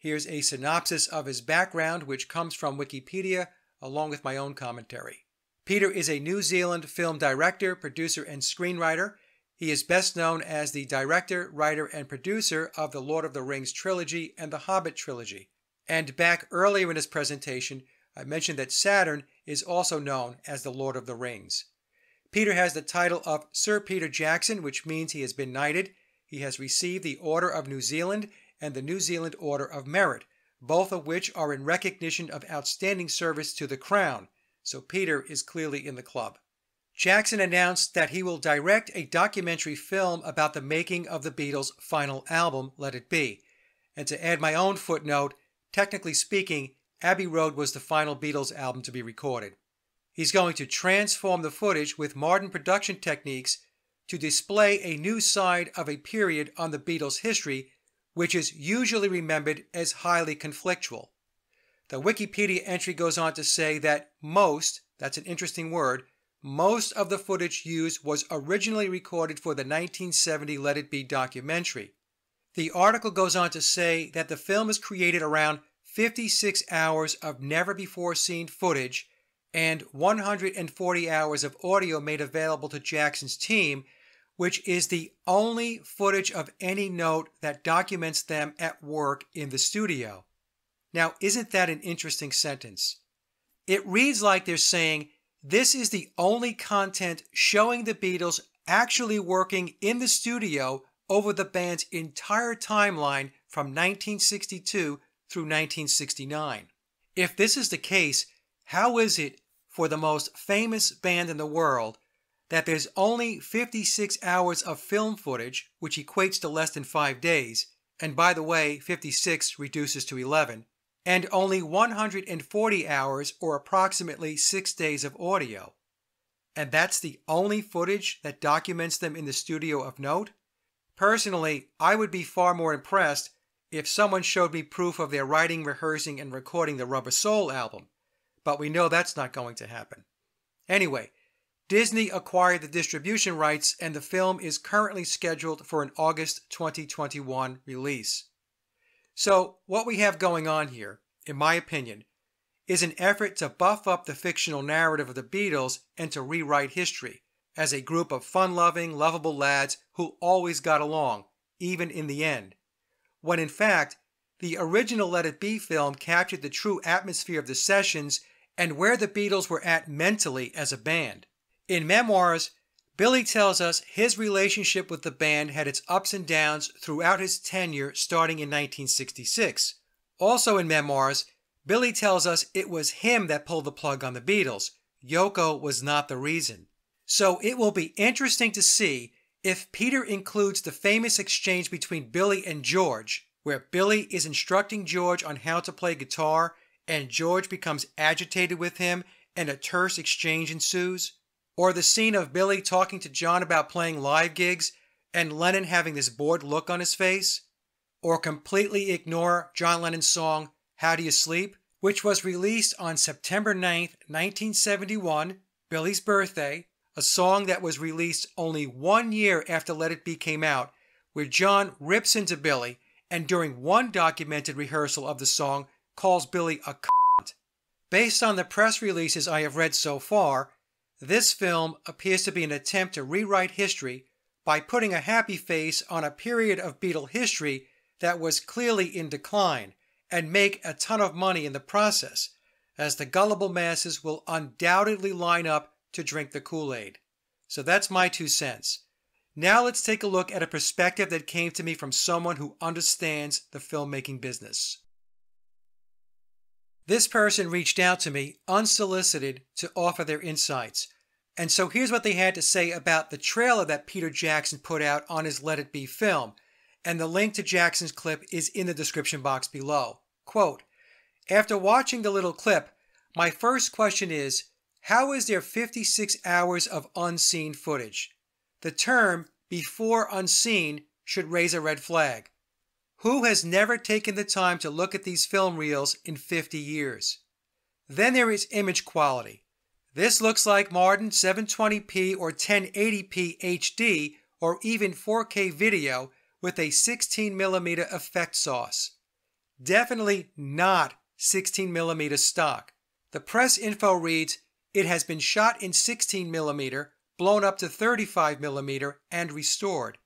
Here's a synopsis of his background, which comes from Wikipedia, along with my own commentary. Peter is a New Zealand film director, producer, and screenwriter. He is best known as the director, writer, and producer of the Lord of the Rings trilogy and the Hobbit trilogy. And back earlier in his presentation, I mentioned that Saturn is also known as the Lord of the Rings. Peter has the title of Sir Peter Jackson, which means he has been knighted. He has received the Order of New Zealand and the New Zealand Order of Merit, both of which are in recognition of outstanding service to the Crown, so Peter is clearly in the club. Jackson announced that he will direct a documentary film about the making of the Beatles' final album, Let It Be. And to add my own footnote, technically speaking, Abbey Road was the final Beatles album to be recorded. He's going to transform the footage with modern production techniques to display a new side of a period on the Beatles' history which is usually remembered as highly conflictual. The Wikipedia entry goes on to say that most, that's an interesting word, most of the footage used was originally recorded for the 1970 Let It Be documentary. The article goes on to say that the film is created around 56 hours of never before seen footage and 140 hours of audio made available to Jackson's team which is the only footage of any note that documents them at work in the studio. Now, isn't that an interesting sentence? It reads like they're saying This is the only content showing the Beatles actually working in the studio over the band's entire timeline from 1962 through 1969. If this is the case, how is it for the most famous band in the world that there's only 56 hours of film footage, which equates to less than 5 days, and by the way, 56 reduces to 11, and only 140 hours or approximately 6 days of audio? And that's the only footage that documents them in the studio of note? Personally, I would be far more impressed if someone showed me proof of their writing, rehearsing, and recording the Rubber Soul album, but we know that's not going to happen. Anyway, Disney acquired the distribution rights and the film is currently scheduled for an August 2021 release. So, what we have going on here, in my opinion, is an effort to buff up the fictional narrative of the Beatles and to rewrite history as a group of fun loving, lovable lads who always got along, even in the end. When in fact, the original Let It Be film captured the true atmosphere of the sessions and where the Beatles were at mentally as a band. In Memoirs, Billy tells us his relationship with the band had its ups and downs throughout his tenure starting in 1966. Also in Memoirs, Billy tells us it was him that pulled the plug on the Beatles. Yoko was not the reason. So it will be interesting to see if Peter includes the famous exchange between Billy and George, where Billy is instructing George on how to play guitar and George becomes agitated with him and a terse exchange ensues, or the scene of Billy talking to John about playing live gigs and Lennon having this bored look on his face, or completely ignore John Lennon's song How Do You Sleep, which was released on September 9, 1971, Billy's birthday, a song that was released only one year after Let It Be came out, where John rips into Billy and during one documented rehearsal of the song calls Billy a cunt. Based on the press releases I have read so far, this film appears to be an attempt to rewrite history by putting a happy face on a period of Beatle history that was clearly in decline and make a ton of money in the process, as the gullible masses will undoubtedly line up to drink the Kool Aid. So that's my two cents. Now let's take a look at a perspective that came to me from someone who understands the filmmaking business. This person reached out to me unsolicited to offer their insights. And so here's what they had to say about the trailer that Peter Jackson put out on his Let It Be film. And the link to Jackson's clip is in the description box below. Quote After watching the little clip, my first question is how is there 56 hours of unseen footage? The term before unseen should raise a red flag. Who has never taken the time to look at these film reels in 50 years? Then there is image quality. This looks like modern 720p or 1080p HD or even 4K video with a 16mm effect sauce. Definitely not 16mm stock. The press info reads it has been shot in 16mm, blown up to 35mm, and restored.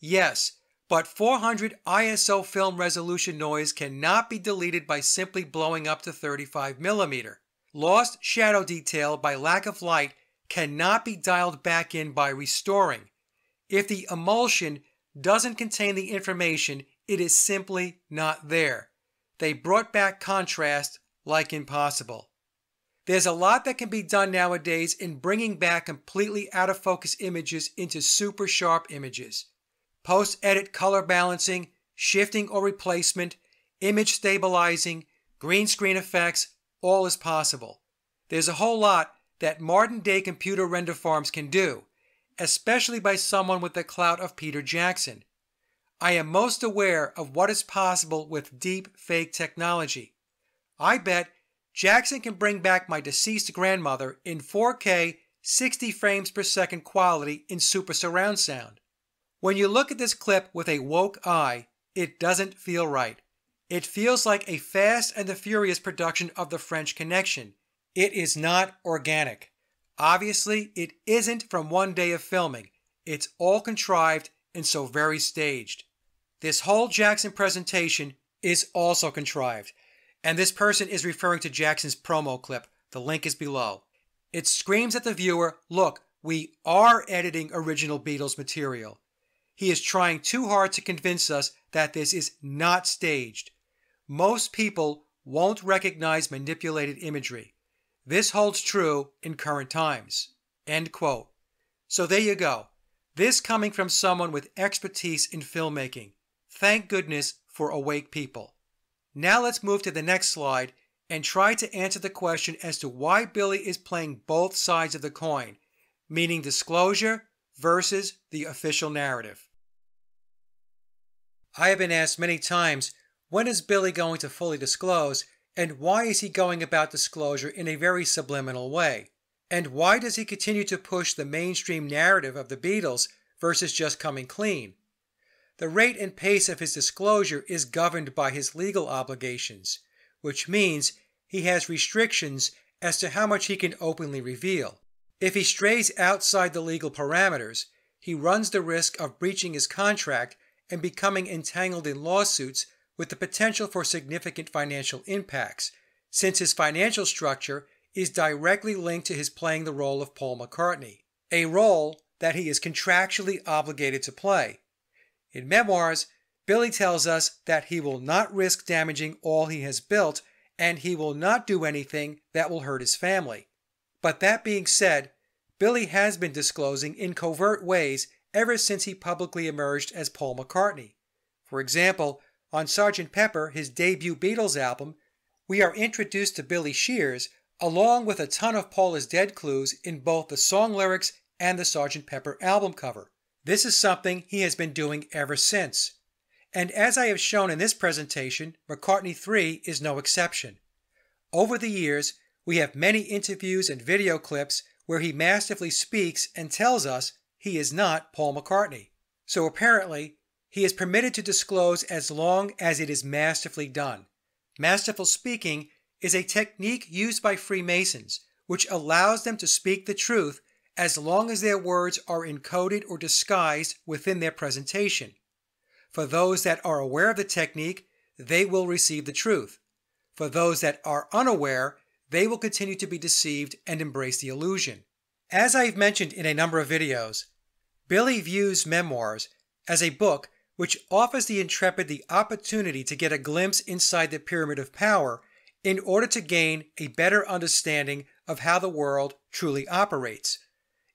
Yes, but 400 ISO film resolution noise cannot be deleted by simply blowing up to 35mm. Lost shadow detail by lack of light cannot be dialed back in by restoring. If the emulsion doesn't contain the information, it is simply not there. They brought back contrast like impossible. There's a lot that can be done nowadays in bringing back completely out of focus images into super sharp images. Post edit color balancing, shifting or replacement, image stabilizing, green screen effects, all is possible. There's a whole lot that modern day computer render farms can do, especially by someone with the clout of Peter Jackson. I am most aware of what is possible with deep fake technology. I bet Jackson can bring back my deceased grandmother in 4K 60 frames per second quality in super surround sound. When you look at this clip with a woke eye, it doesn't feel right. It feels like a fast and the furious production of The French Connection. It is not organic. Obviously, it isn't from one day of filming. It's all contrived and so very staged. This whole Jackson presentation is also contrived. And this person is referring to Jackson's promo clip. The link is below. It screams at the viewer look, we are editing original Beatles material. He is trying too hard to convince us that this is not staged. Most people won't recognize manipulated imagery. This holds true in current times. End quote. So there you go. This coming from someone with expertise in filmmaking. Thank goodness for awake people. Now let's move to the next slide and try to answer the question as to why Billy is playing both sides of the coin, meaning disclosure versus the official narrative. I have been asked many times when is Billy going to fully disclose, and why is he going about disclosure in a very subliminal way? And why does he continue to push the mainstream narrative of the Beatles versus just coming clean? The rate and pace of his disclosure is governed by his legal obligations, which means he has restrictions as to how much he can openly reveal. If he strays outside the legal parameters, he runs the risk of breaching his contract and becoming entangled in lawsuits with the potential for significant financial impacts, since his financial structure is directly linked to his playing the role of Paul McCartney, a role that he is contractually obligated to play. In Memoirs, Billy tells us that he will not risk damaging all he has built and he will not do anything that will hurt his family. But that being said, Billy has been disclosing in covert ways ever since he publicly emerged as Paul McCartney. For example, on Sgt. Pepper, his debut Beatles album, we are introduced to Billy Shears along with a ton of Paul is Dead clues in both the song lyrics and the Sgt. Pepper album cover. This is something he has been doing ever since. And as I have shown in this presentation, McCartney 3 is no exception. Over the years, we have many interviews and video clips where he masterfully speaks and tells us he is not Paul McCartney. So apparently, he is permitted to disclose as long as it is masterfully done. Masterful speaking is a technique used by Freemasons which allows them to speak the truth as long as their words are encoded or disguised within their presentation. For those that are aware of the technique, they will receive the truth. For those that are unaware, they will continue to be deceived and embrace the illusion. As I've mentioned in a number of videos, Billy views memoirs as a book which offers the intrepid the opportunity to get a glimpse inside the pyramid of power in order to gain a better understanding of how the world truly operates.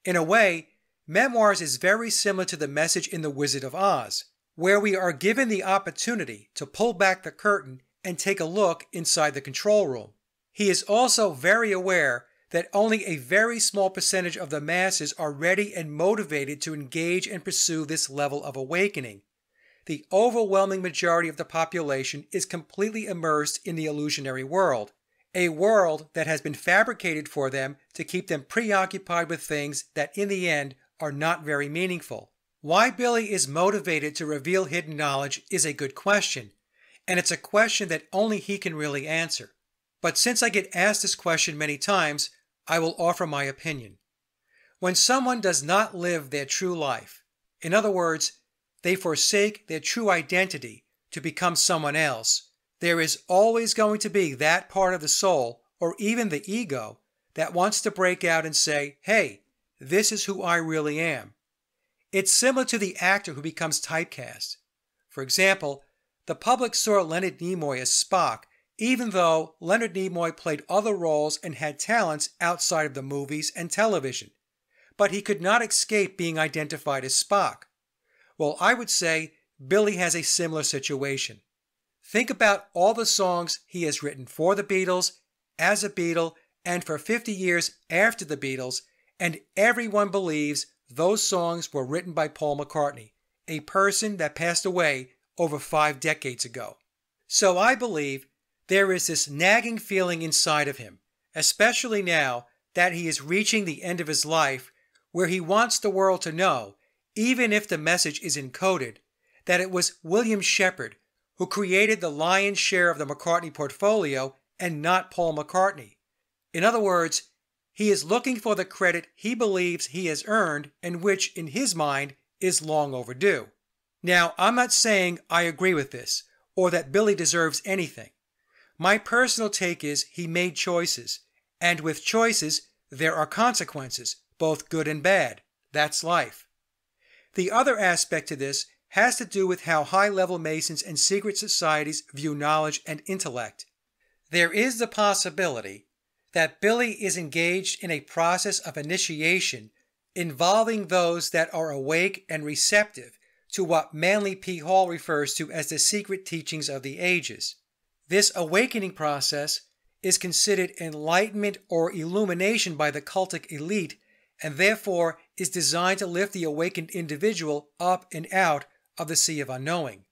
In a way, Memoirs is very similar to the message in The Wizard of Oz, where we are given the opportunity to pull back the curtain and take a look inside the control room. He is also very aware that only a very small percentage of the masses are ready and motivated to engage and pursue this level of awakening. The overwhelming majority of the population is completely immersed in the illusionary world, a world that has been fabricated for them to keep them preoccupied with things that in the end are not very meaningful. Why Billy is motivated to reveal hidden knowledge is a good question, and it's a question that only he can really answer. But since I get asked this question many times, I will offer my opinion. When someone does not live their true life, in other words, they forsake their true identity to become someone else, there is always going to be that part of the soul, or even the ego, that wants to break out and say, hey, this is who I really am. It's similar to the actor who becomes typecast. For example, the public saw Leonard Nimoy as Spock even though Leonard Nimoy played other roles and had talents outside of the movies and television. But he could not escape being identified as Spock. Well, I would say Billy has a similar situation. Think about all the songs he has written for the Beatles, as a Beatle, and for 50 years after the Beatles, and everyone believes those songs were written by Paul McCartney, a person that passed away over five decades ago. So I believe there is this nagging feeling inside of him, especially now that he is reaching the end of his life, where he wants the world to know, even if the message is encoded, that it was William Shepard who created the lion's share of the McCartney portfolio and not Paul McCartney. In other words, he is looking for the credit he believes he has earned and which, in his mind, is long overdue. Now, I'm not saying I agree with this or that Billy deserves anything. My personal take is he made choices, and with choices, There are consequences, both good and bad. That's life. The other aspect to this has to do with how high level Masons and secret societies view knowledge and intellect. There is the possibility that Billy is engaged in a process of initiation involving those that are awake and receptive to what Manly P. Hall refers to as the secret teachings of the ages. This awakening process is considered enlightenment or illumination by the cultic elite and therefore is designed to lift the awakened individual up and out of the sea of unknowing.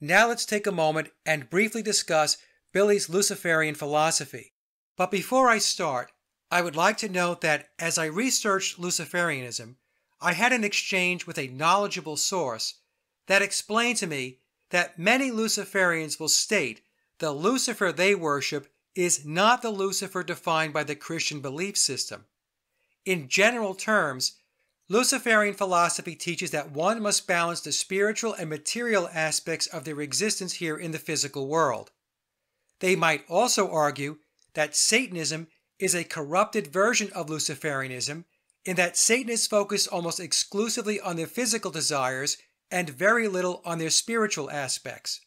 Now let's take a moment and briefly discuss Billy's Luciferian philosophy. But before I start, I would like to note that as I researched Luciferianism, I had an exchange with a knowledgeable source that explained to me that many Luciferians will state the Lucifer they worship is not the Lucifer defined by the Christian belief system. In general terms, Luciferian philosophy teaches that one must balance the spiritual and material aspects of their existence here in the physical world. They might also argue that Satanism is a corrupted version of Luciferianism in that Satanists focus almost exclusively on their physical desires and very little on their spiritual aspects.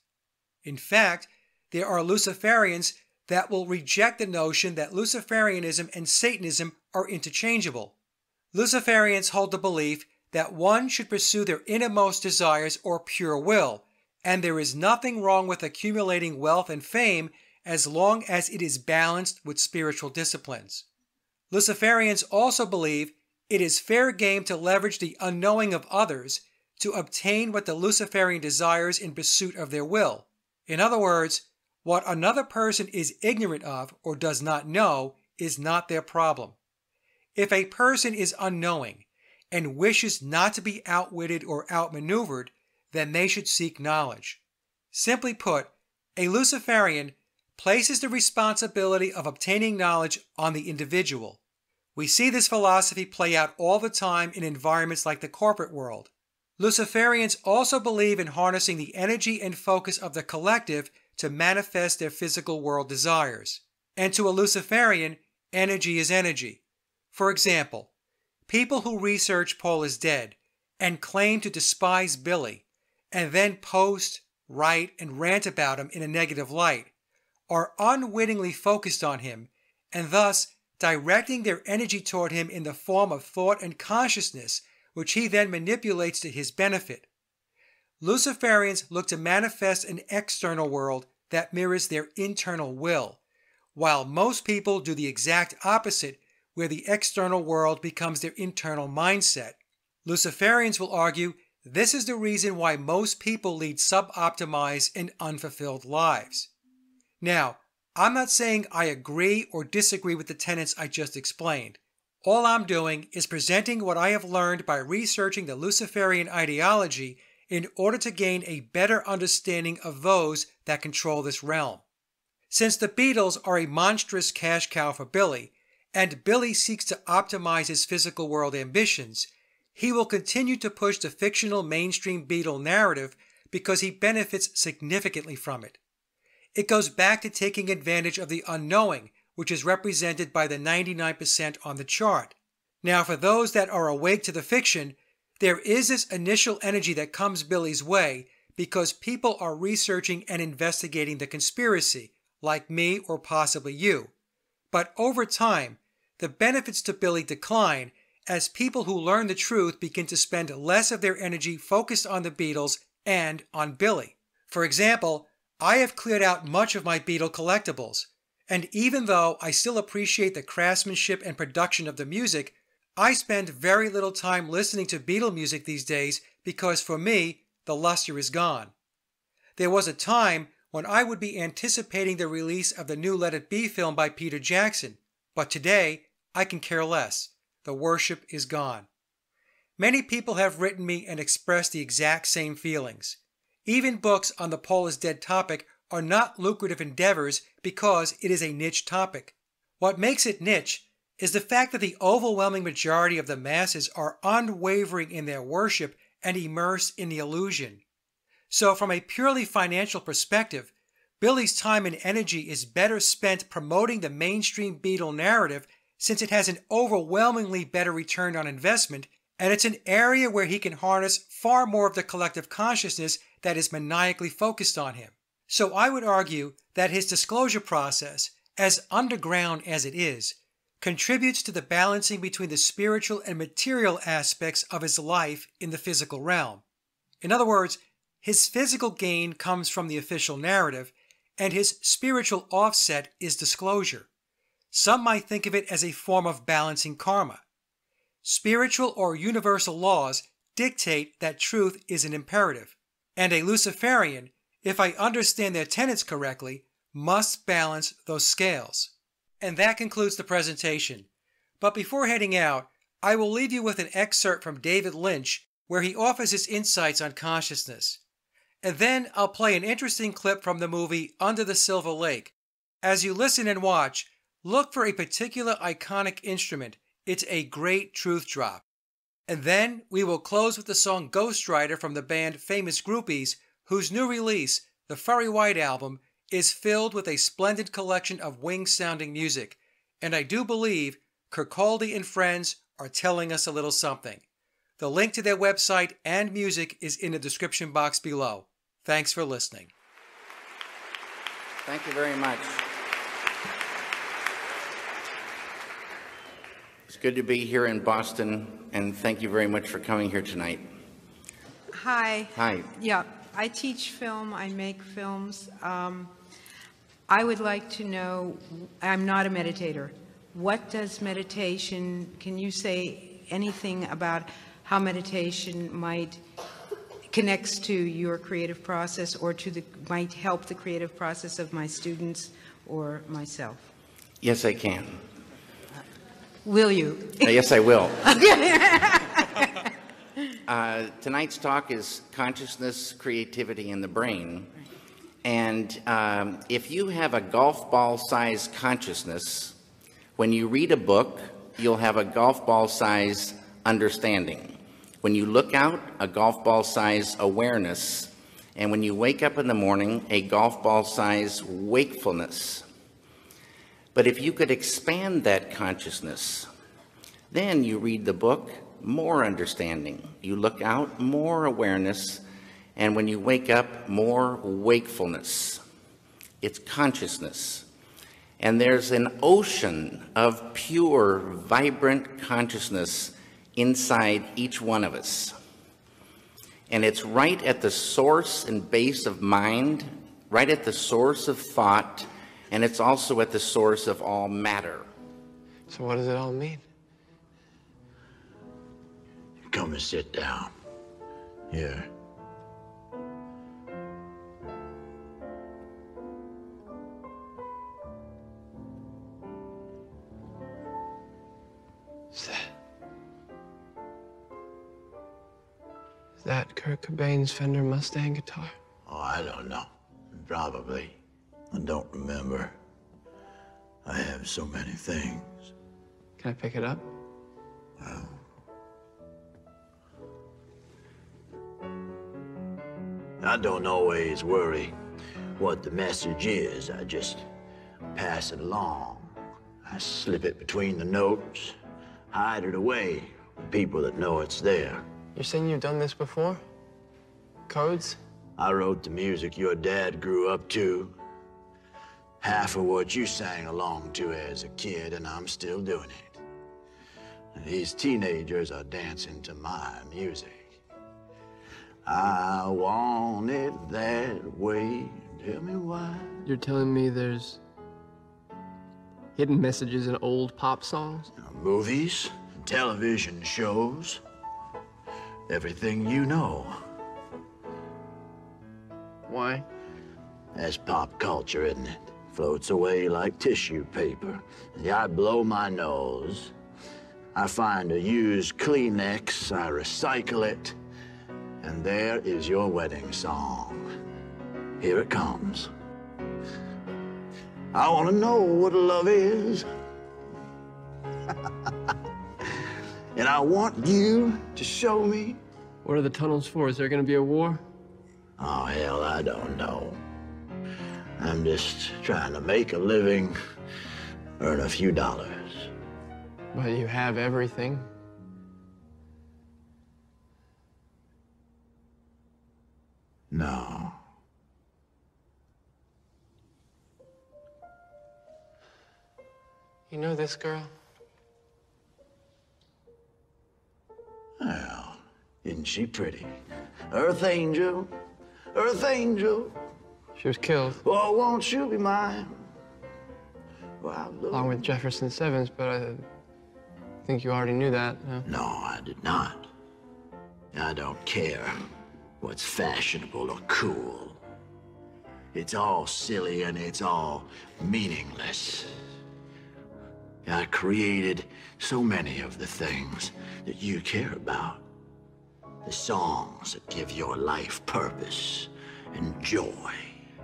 In fact, there are Luciferians that will reject the notion that Luciferianism and Satanism are interchangeable. Luciferians hold the belief that one should pursue their innermost desires or pure will, and there is nothing wrong with accumulating wealth and fame as long as it is balanced with spiritual disciplines. Luciferians also believe it is fair game to leverage the unknowing of others to obtain what the Luciferian desires in pursuit of their will. In other words, what another person is ignorant of or does not know is not their problem. If a person is unknowing and wishes not to be outwitted or outmaneuvered, then they should seek knowledge. Simply put, a Luciferian places the responsibility of obtaining knowledge on the individual. We see this philosophy play out all the time in environments like the corporate world. Luciferians also believe in harnessing the energy and focus of the collective to manifest their physical world desires. And to a Luciferian, energy is energy. For example, people who research Paul is dead and claim to despise Billy and then post, write, and rant about him in a negative light are unwittingly focused on him and thus directing their energy toward him in the form of thought and consciousness, which he then manipulates to his benefit. Luciferians look to manifest an external world that mirrors their internal will, while most people do the exact opposite where the external world becomes their internal mindset. Luciferians will argue this is the reason why most people lead suboptimized and unfulfilled lives. Now, I'm not saying I agree or disagree with the tenets I just explained. All I'm doing is presenting what I have learned by researching the Luciferian ideology in order to gain a better understanding of those that control this realm. Since the Beatles are a monstrous cash cow for Billy, and Billy seeks to optimize his physical world ambitions, he will continue to push the fictional mainstream Beatle narrative because he benefits significantly from it. It goes back to taking advantage of the unknowing, which is represented by the 99% on the chart. Now, for those that are awake to the fiction, there is this initial energy that comes Billy's way because people are researching and investigating the conspiracy, like me or possibly you. But over time, the benefits to Billy decline as people who learn the truth begin to spend less of their energy focused on the Beatles and on Billy. For example, I have cleared out much of my Beatle collectibles, and even though I still appreciate the craftsmanship and production of the music, I spend very little time listening to Beatle music these days because for me, the luster is gone. There was a time when I would be anticipating the release of the new Let It Be film by Peter Jackson, but today I can care less. The worship is gone. Many people have written me and expressed the exact same feelings. Even books on the Paul is dead topic are not lucrative endeavors because it is a niche topic. What makes it niche is the fact that the overwhelming majority of the masses are unwavering in their worship and immersed in the illusion. So, from a purely financial perspective, Billy's time and energy is better spent promoting the mainstream Beatle narrative since it has an overwhelmingly better return on investment, and it's an area where he can harness far more of the collective consciousness that is maniacally focused on him. So I would argue that his disclosure process, as underground as it is, contributes to the balancing between the spiritual and material aspects of his life in the physical realm. In other words, his physical gain comes from the official narrative, and his spiritual offset is disclosure. Some might think of it as a form of balancing karma. Spiritual or universal laws dictate that truth is an imperative, and a Luciferian, if I understand their tenets correctly, must balance those scales. And that concludes the presentation. But before heading out, I will leave you with an excerpt from David Lynch where he offers his insights on consciousness. And then I'll play an interesting clip from the movie Under the Silver Lake. As you listen and watch, look for a particular iconic instrument. It's a great truth drop. And then we will close with the song Ghost Rider from the band Famous Groupies, whose new release, the Furry White album, is filled with a splendid collection of wing sounding music. And I do believe Kirkcaldy and friends are telling us a little something. The link to their website and music is in the description box below. Thanks for listening. Thank you very much. It's good to be here in Boston, and thank you very much for coming here tonight. Hi. Hi. Yeah, I teach film, I make films. Um, I would like to know, I'm not a meditator. What does meditation, can you say anything about how meditation might connects to your creative process or to the might help the creative process of my students or myself? Yes, I can. Will you? Uh, yes, I will. uh, tonight's talk is consciousness, creativity, and the brain. And um, if you have a golf ball size consciousness, when you read a book, you'll have a golf ball size understanding. When you look out, a golf ball size awareness. And when you wake up in the morning, a golf ball size wakefulness. But if you could expand that consciousness, then you read the book, more understanding. You look out, more awareness. And when you wake up, more wakefulness. It's consciousness. And there's an ocean of pure, vibrant consciousness inside each one of us. And it's right at the source and base of mind, right at the source of thought, and it's also at the source of all matter. So, what does it all mean? Come and sit down. Here. That Kurt Cobain's Fender Mustang guitar? Oh, I don't know. Probably. I don't remember. I have so many things. Can I pick it up? Oh. I don't always worry what the message is. I just pass it along. I slip it between the notes, hide it away from people that know it's there. You're saying you've done this before? Codes? I wrote the music your dad grew up to. Half of what you sang along to as a kid, and I'm still doing it. And these teenagers are dancing to my music. I want it that way. Tell me why. You're telling me there's hidden messages in old pop songs? Movies, television shows, everything you know. Why? That's pop culture, isn't it? Floats away like tissue paper. Yeah, I blow my nose. I find a used Kleenex, I recycle it, and there is your wedding song. Here it comes. I want to know what love is. And I want you to show me. What are the tunnels for? Is there gonna be a war? Oh, hell, I don't know. I'm just trying to make a living, earn a few dollars. But you have everything. No. You know this girl? Well, isn't she pretty? Earth Angel, Earth Angel. She was killed Oh, won't you be mine? Well, along with Jefferson Sevens, but I think you already knew that. no? No, I did not. I don't care what's fashionable or cool. It's all silly and it's all meaningless. I created so many of the things that you care about. The songs that give your life purpose and joy.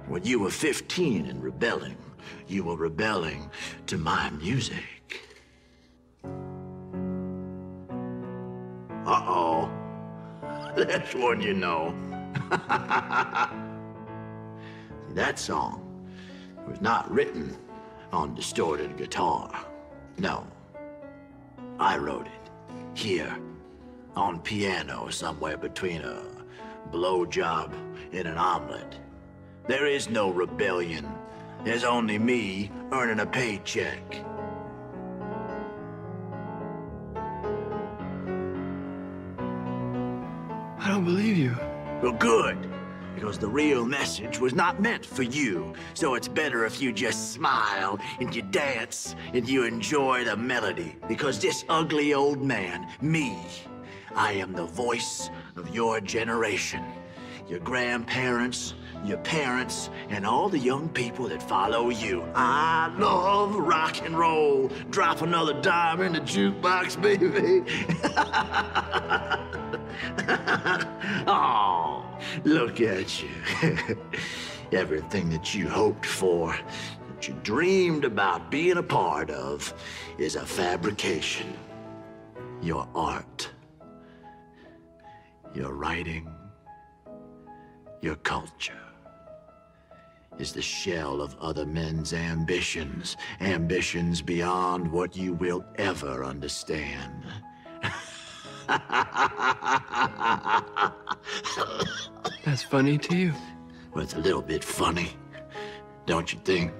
When you were 15 and rebelling, you were rebelling to my music. Uh-oh. That's one you know. that song was not written on distorted guitar. No. I wrote it here on piano somewhere between a blowjob and an omelet. There is no rebellion. There's only me earning a paycheck. I don't believe you. Well, good. Because the real message was not meant for you. So it's better if you just smile and you dance and you enjoy the melody. Because this ugly old man, me, I am the voice of your generation. Your grandparents, your parents, and all the young people that follow you. I love rock and roll. Drop another dime in the jukebox, baby. oh, look at you. Everything that you hoped for, that you dreamed about being a part of, is a fabrication. Your art, your writing, your culture is the shell of other men's ambitions, ambitions beyond what you will ever understand. That's funny to you. Well, it's a little bit funny, don't you think?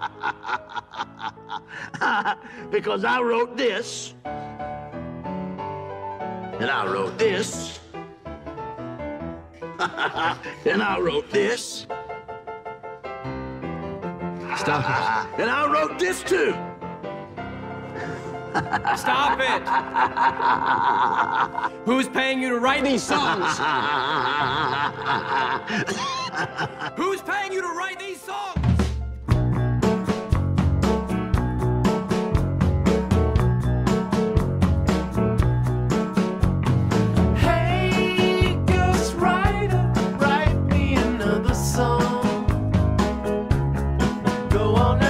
because I wrote this, and I wrote this, and I wrote this, Stop and I wrote this too. Stop it! Who's paying you to write these songs? Who's paying you to write these songs? Hey, ghostwriter, write me another song. Go on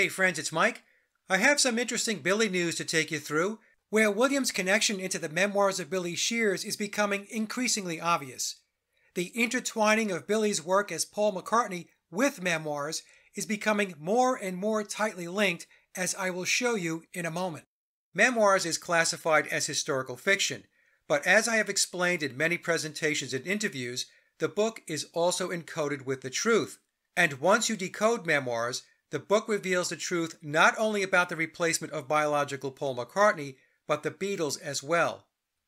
Hey friends, it's Mike. I have some interesting Billy news to take you through, where Williams' connection into the memoirs of Billy Shears is becoming increasingly obvious. The intertwining of Billy's work as Paul McCartney with memoirs is becoming more and more tightly linked, as I will show you in a moment. Memoirs is classified as historical fiction, but as I have explained in many presentations and interviews, the book is also encoded with the truth. And once you decode memoirs, the book reveals the truth not only about the replacement of biological Paul McCartney, but the Beatles as well.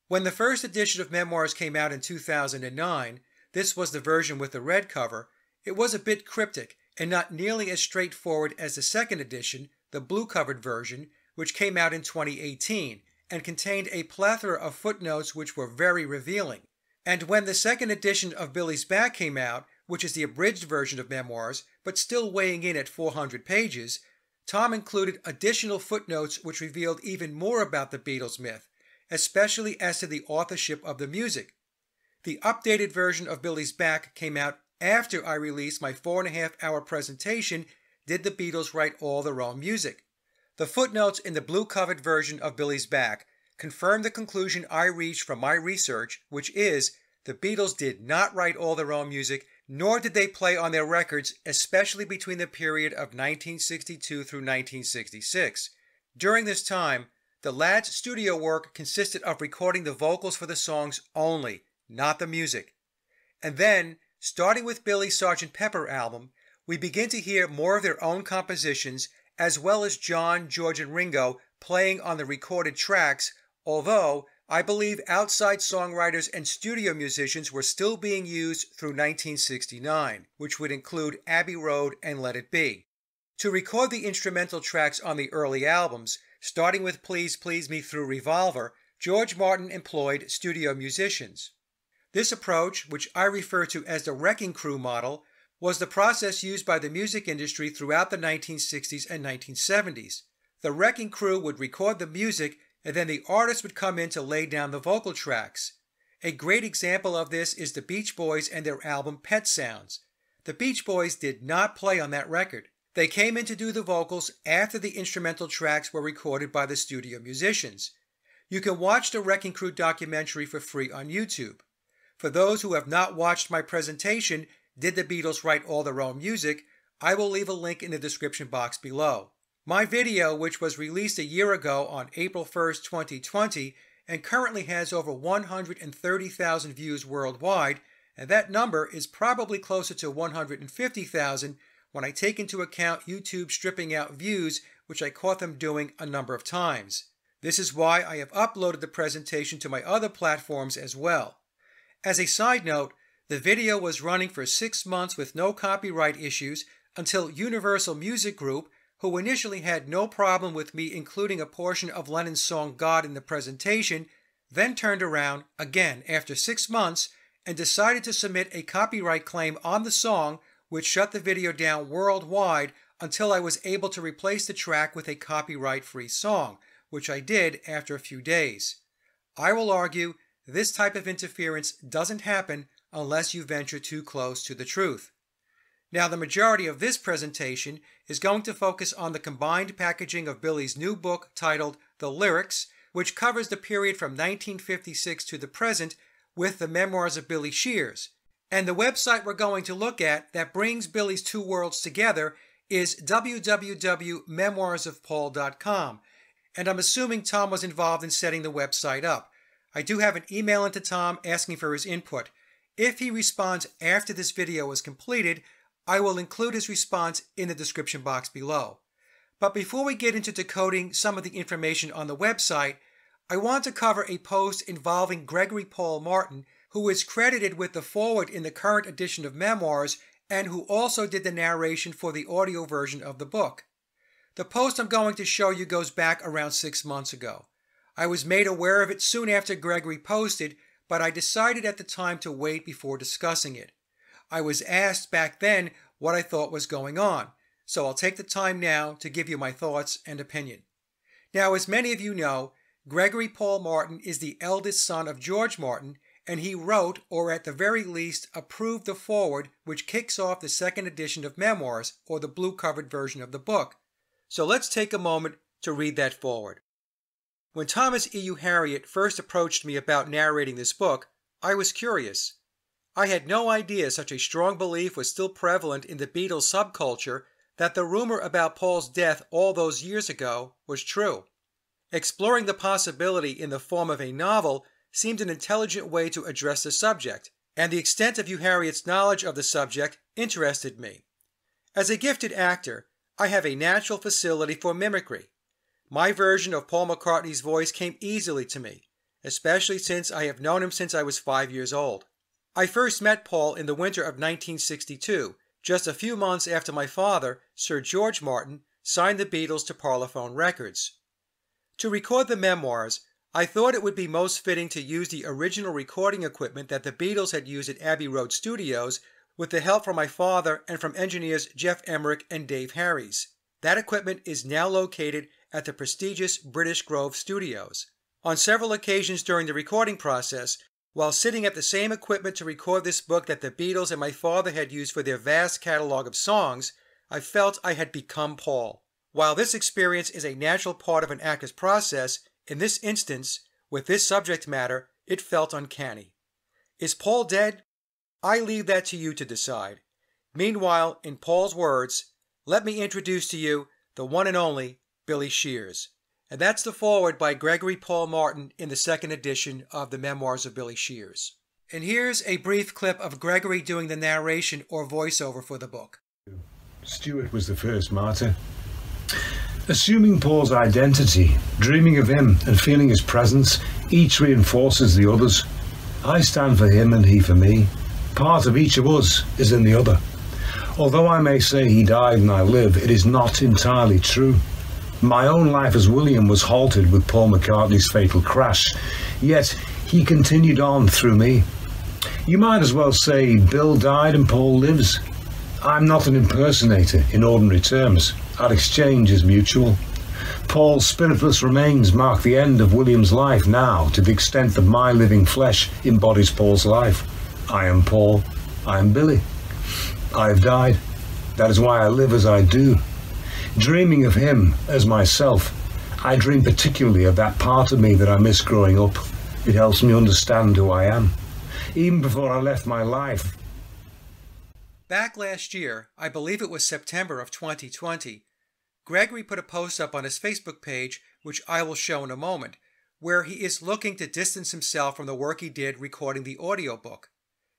When the first edition of Memoirs came out in 2009, this was the version with the red cover, it was a bit cryptic and not nearly as straightforward as the second edition, the blue covered version, which came out in 2018 and contained a plethora of footnotes which were very revealing. And when the second edition of Billy's Back came out, which is the abridged version of memoirs, but still weighing in at 400 pages, Tom included additional footnotes which revealed even more about the Beatles myth, especially as to the authorship of the music. The updated version of Billy's Back came out after I released my four and a half hour presentation, Did the Beatles Write All Their Own Music? The footnotes in the blue covered version of Billy's Back confirm the conclusion I reached from my research, which is the Beatles did not write all their own music, nor did they play on their records, especially between the period of 1962 through 1966. During this time, the lads' studio work consisted of recording the vocals for the songs only, not the music. And then, starting with Billy's Sgt. Pepper album, we begin to hear more of their own compositions, as well as John, George, and Ringo playing on the recorded tracks, although I believe outside songwriters and studio musicians were still being used through 1969, which would include Abbey Road and Let It Be. To record the instrumental tracks on the early albums, starting with Please Please Me through Revolver, George Martin employed studio musicians. This approach, which I refer to as the Wrecking Crew model, was the process used by the music industry throughout the 1960s and 1970s. The Wrecking Crew would record the music and then the artist would come in to lay down the vocal tracks. A great example of this is the Beach Boys and their album Pet Sounds. The Beach Boys did not play on that record. They came in to do the vocals after the instrumental tracks were recorded by the studio musicians. You can watch the Wrecking Crew documentary for free on YouTube. For those who have not watched my presentation, Did the Beatles Write All Their Own Music? I will leave a link in the description box below. My video, which was released a year ago on April 1st, 2020, and currently has over 130,000 views worldwide, and that number is probably closer to 150,000 when I take into account YouTube stripping out views, which I caught them doing a number of times. This is why I have uploaded the presentation to my other platforms as well. As a side note, the video was running for six months with no copyright issues until Universal Music Group who initially had no problem with me including a portion of Lennon's song God in the presentation, then turned around again after six months and decided to submit a copyright claim on the song, which shut the video down worldwide until I was able to replace the track with a copyright free song, which I did after a few days. I will argue this type of interference doesn't happen unless you venture too close to the truth. Now, the majority of this presentation is going to focus on the combined packaging of Billy's new book titled The Lyrics, which covers the period from 1956 to the present with the memoirs of Billy Shears. And the website we're going to look at that brings Billy's two worlds together is www.memoirsofpaul.com. And I'm assuming Tom was involved in setting the website up. I do have an email into Tom asking for his input. If he responds after this video is completed, I will include his response in the description box below. But before we get into decoding some of the information on the website, I want to cover a post involving Gregory Paul Martin, who is credited with the foreword in the current edition of Memoirs and who also did the narration for the audio version of the book. The post I'm going to show you goes back around six months ago. I was made aware of it soon after Gregory posted, but I decided at the time to wait before discussing it. I was asked back then what I thought was going on, so I'll take the time now to give you my thoughts and opinion. Now, as many of you know, Gregory Paul Martin is the eldest son of George Martin, and he wrote, or at the very least approved the foreword which kicks off the second edition of Memoirs, or the blue covered version of the book. So let's take a moment to read that foreword. When Thomas E. Uharriet first approached me about narrating this book, I was curious. I had no idea such a strong belief was still prevalent in the Beatles subculture that the rumor about Paul's death all those years ago was true. Exploring the possibility in the form of a novel seemed an intelligent way to address the subject, and the extent of Uharriet's knowledge of the subject interested me. As a gifted actor, I have a natural facility for mimicry. My version of Paul McCartney's voice came easily to me, especially since I have known him since I was five years old. I first met Paul in the winter of 1962, just a few months after my father, Sir George Martin, signed the Beatles to Parlophone Records. To record the memoirs, I thought it would be most fitting to use the original recording equipment that the Beatles had used at Abbey Road Studios with the help from my father and from engineers Geoff Emerick and Dave Harries. That equipment is now located at the prestigious British Grove Studios. On several occasions during the recording process, while sitting at the same equipment to record this book that the Beatles and my father had used for their vast catalog of songs, I felt I had become Paul. While this experience is a natural part of an actor's process, in this instance, with this subject matter, it felt uncanny. Is Paul dead? I leave that to you to decide. Meanwhile, in Paul's words, let me introduce to you the one and only Billy Shears. And that's the foreword by Gregory Paul Martin in the second edition of the Memoirs of Billy Shears. And here's a brief clip of Gregory doing the narration or voiceover for the book. Stuart was the first martyr. Assuming Paul's identity, dreaming of him, and feeling his presence, each reinforces the others. I stand for him and he for me. Part of each of us is in the other. Although I may say he died and I live, it is not entirely true. My own life as William was halted with Paul McCartney's fatal crash, yet he continued on through me. You might as well say Bill died and Paul lives. I'm not an impersonator in ordinary terms. Our exchange is mutual. Paul's spiritless remains mark the end of William's life now, to the extent that my living flesh embodies Paul's life. I am Paul. I am Billy. I have died. That is why I live as I do. Dreaming of him as myself, I dream particularly of that part of me that I miss growing up. It helps me understand who I am. Even before I left my life, Back last year, I believe it was September of 2020, Gregory put a post up on his Facebook page, which I will show in a moment, where he is looking to distance himself from the work he did recording the audiobook.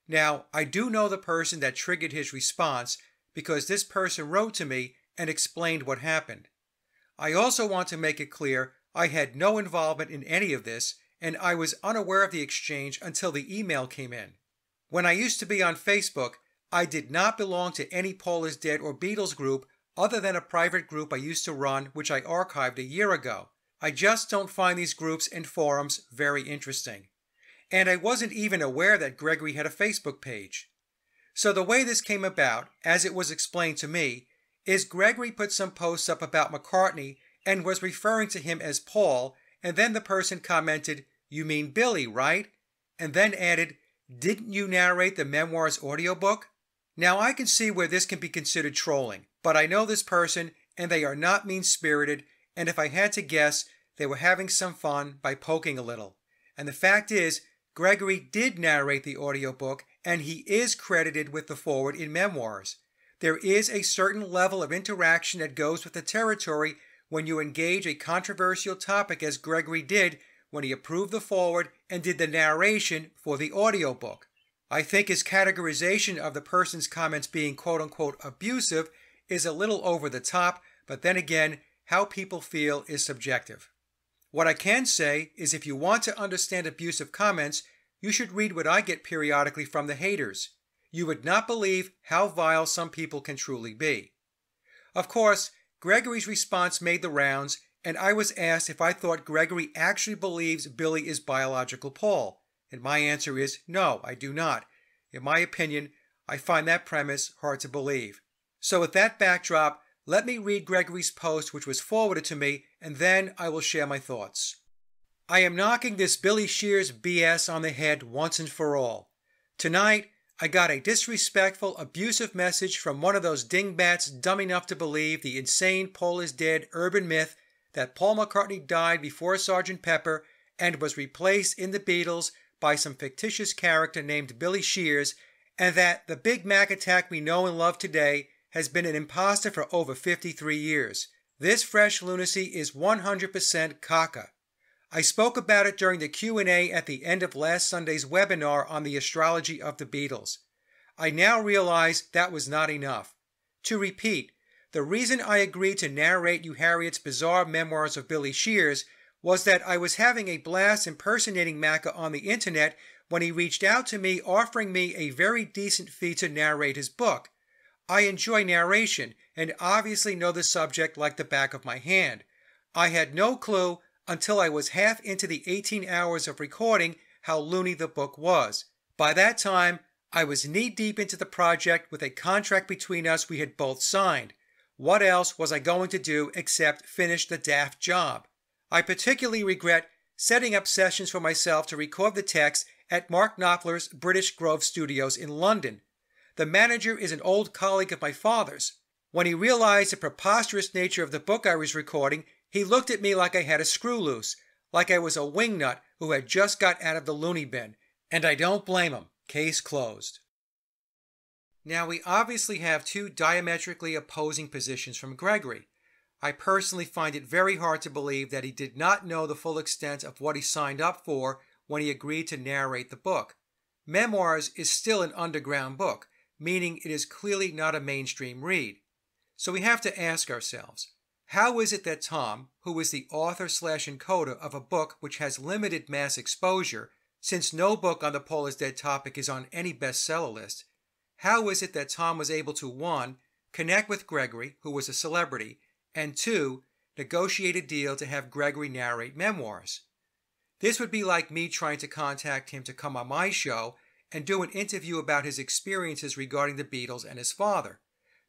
Now, I do know the person that triggered his response because this person wrote to me and explained what happened. I also want to make it clear I had no involvement in any of this and I was unaware of the exchange until the email came in. When I used to be on Facebook, I did not belong to any Paul is Dead or Beatles group other than a private group I used to run, which I archived a year ago. I just don't find these groups and forums very interesting. And I wasn't even aware that Gregory had a Facebook page. So the way this came about, as it was explained to me, is Gregory put some posts up about McCartney and was referring to him as Paul, and then the person commented, You mean Billy, right? And then added, Didn't you narrate the memoirs audiobook? Now I can see where this can be considered trolling, but I know this person and they are not mean spirited, and if I had to guess, they were having some fun by poking a little. And the fact is, Gregory did narrate the audiobook and he is credited with the foreword in memoirs. There is a certain level of interaction that goes with the territory when you engage a controversial topic as Gregory did when he approved the foreword and did the narration for the audiobook. I think his categorization of the person's comments being quote unquote abusive is a little over the top, but then again, how people feel is subjective. What I can say is if you want to understand abusive comments, you should read what I get periodically from the haters. You would not believe how vile some people can truly be. Of course, Gregory's response made the rounds, and I was asked if I thought Gregory actually believes Billy is biological Paul. And my answer is no, I do not. In my opinion, I find that premise hard to believe. So, with that backdrop, let me read Gregory's post, which was forwarded to me, and then I will share my thoughts. I am knocking this Billy Shears BS on the head once and for all. Tonight, I got a disrespectful, abusive message from one of those dingbats dumb enough to believe the insane Paul is dead urban myth that Paul McCartney died before Sgt. Pepper and was replaced in the Beatles by some fictitious character named Billy Shears, and that the Big Mac attack we know and love today has been an impostor for over 53 years. This fresh lunacy is 100% caca. I spoke about it during the Q&A at the end of last Sunday's webinar on the astrology of the Beatles. I now realize that was not enough. To repeat, the reason I agreed to narrate Uharriet's bizarre memoirs of Billy Shears was that I was having a blast impersonating Macca on the internet when he reached out to me offering me a very decent fee to narrate his book. I enjoy narration and obviously know the subject like the back of my hand. I had no clue until I was half into the 18 hours of recording how loony the book was. By that time, I was knee deep into the project with a contract between us we had both signed. What else was I going to do except finish the daft job? I particularly regret setting up sessions for myself to record the text at Mark Knopfler's British Grove Studios in London. The manager is an old colleague of my father's. When he realized the preposterous nature of the book I was recording, he looked at me like I had a screw loose, like I was a wingnut who had just got out of the loony bin. And I don't blame him. Case closed. Now, we obviously have two diametrically opposing positions from Gregory. I personally find it very hard to believe that he did not know the full extent of what he signed up for when he agreed to narrate the book. Memoirs is still an underground book, meaning it is clearly not a mainstream read. So we have to ask ourselves how is it that Tom, who is the author slash encoder of a book which has limited mass exposure, since no book on the Paul is Dead topic is on any bestseller list, how is it that Tom was able to 1. connect with Gregory, who was a celebrity, and two, negotiate a deal to have Gregory narrate memoirs. This would be like me trying to contact him to come on my show and do an interview about his experiences regarding the Beatles and his father.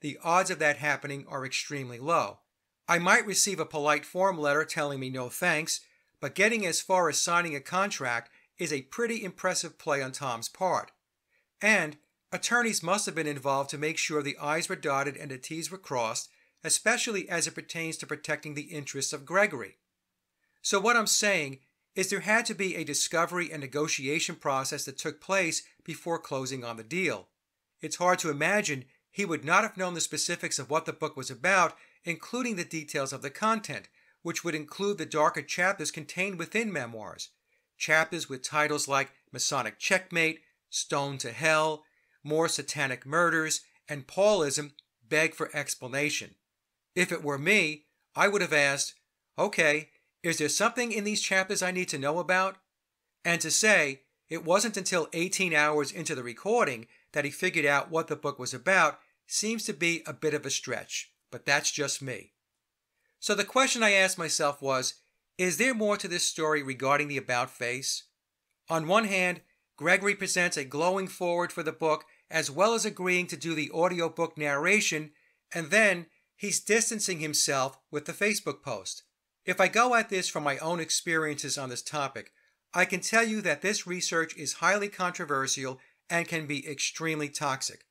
The odds of that happening are extremely low. I might receive a polite form letter telling me no thanks, but getting as far as signing a contract is a pretty impressive play on Tom's part. And attorneys must have been involved to make sure the I's were dotted and the T's were crossed especially as it pertains to protecting the interests of Gregory. So, what I'm saying is there had to be a discovery and negotiation process that took place before closing on the deal. It's hard to imagine he would not have known the specifics of what the book was about, including the details of the content, which would include the darker chapters contained within memoirs. Chapters with titles like Masonic Checkmate, Stone to Hell, More Satanic Murders, and Paulism beg for explanation. If it were me, I would have asked, okay, is there something in these chapters I need to know about? And to say, it wasn't until 18 hours into the recording that he figured out what the book was about seems to be a bit of a stretch, but that's just me. So the question I asked myself was Is there more to this story regarding the About face? On one hand, Gregory presents a glowing foreword for the book as well as agreeing to do the audiobook narration, and then he's distancing himself with the Facebook post. If I go at this from my own experiences on this topic, I can tell you that this research is highly controversial and can be extremely toxic.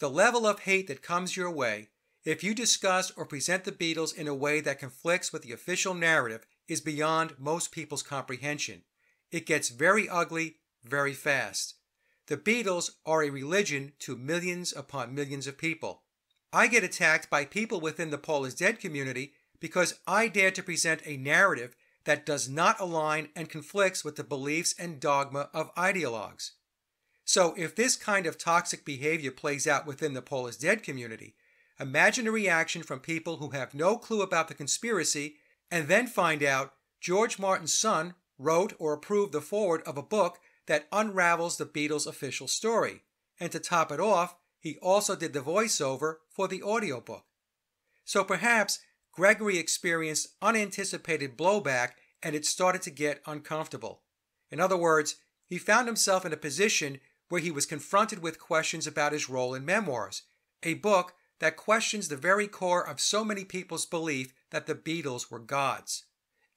The level of hate that comes your way if you discuss or present the Beatles in a way that conflicts with the official narrative is beyond most people's comprehension. It gets very ugly very fast. The Beatles are a religion to millions upon millions of people. I get attacked by people within the Paul is Dead community because I dare to present a narrative that does not align and conflicts with the beliefs and dogma of ideologues. So, if this kind of toxic behavior plays out within the Paul is Dead community, imagine a reaction from people who have no clue about the conspiracy and then find out George Martin's son wrote or approved the foreword of a book that unravels the Beatles' official story. And to top it off, he also did the voiceover for the audiobook. So perhaps Gregory experienced unanticipated blowback and it started to get uncomfortable. In other words, he found himself in a position where he was confronted with questions about his role in Memoirs, a book that questions the very core of so many people's belief that the Beatles were gods.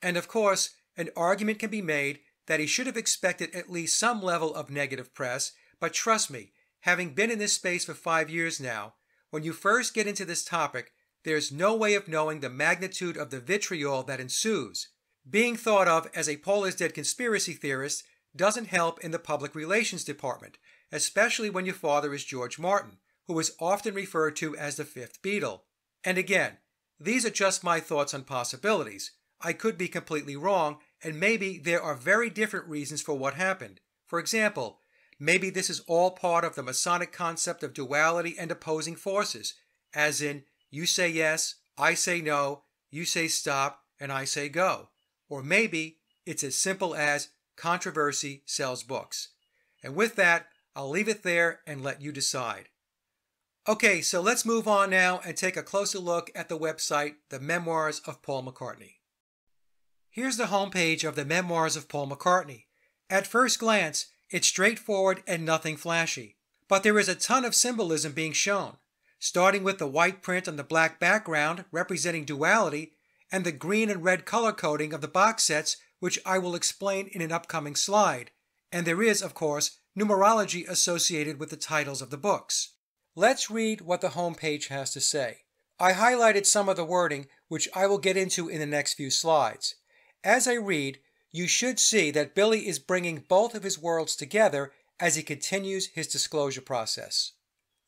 And of course, an argument can be made that he should have expected at least some level of negative press, but trust me, having been in this space for five years now, when you first get into this topic, there's no way of knowing the magnitude of the vitriol that ensues. Being thought of as a Paul is dead conspiracy theorist doesn't help in the public relations department, especially when your father is George Martin, who is often referred to as the fifth Beatle. And again, these are just my thoughts on possibilities. I could be completely wrong, and maybe there are very different reasons for what happened. For example, maybe this is all part of the Masonic concept of duality and opposing forces, as in, you say yes, I say no, you say stop, and I say go. Or maybe it's as simple as controversy sells books. And with that, I'll leave it there and let you decide. Okay, so let's move on now and take a closer look at the website, The Memoirs of Paul McCartney. Here's the homepage of The Memoirs of Paul McCartney. At first glance, it's straightforward and nothing flashy, but there is a ton of symbolism being shown, starting with the white print on the black background representing duality and the green and red color coding of the box sets, which I will explain in an upcoming slide. And there is, of course, numerology associated with the titles of the books. Let's read what the homepage has to say. I highlighted some of the wording, which I will get into in the next few slides. As I read, you should see that Billy is bringing both of his worlds together as he continues his disclosure process.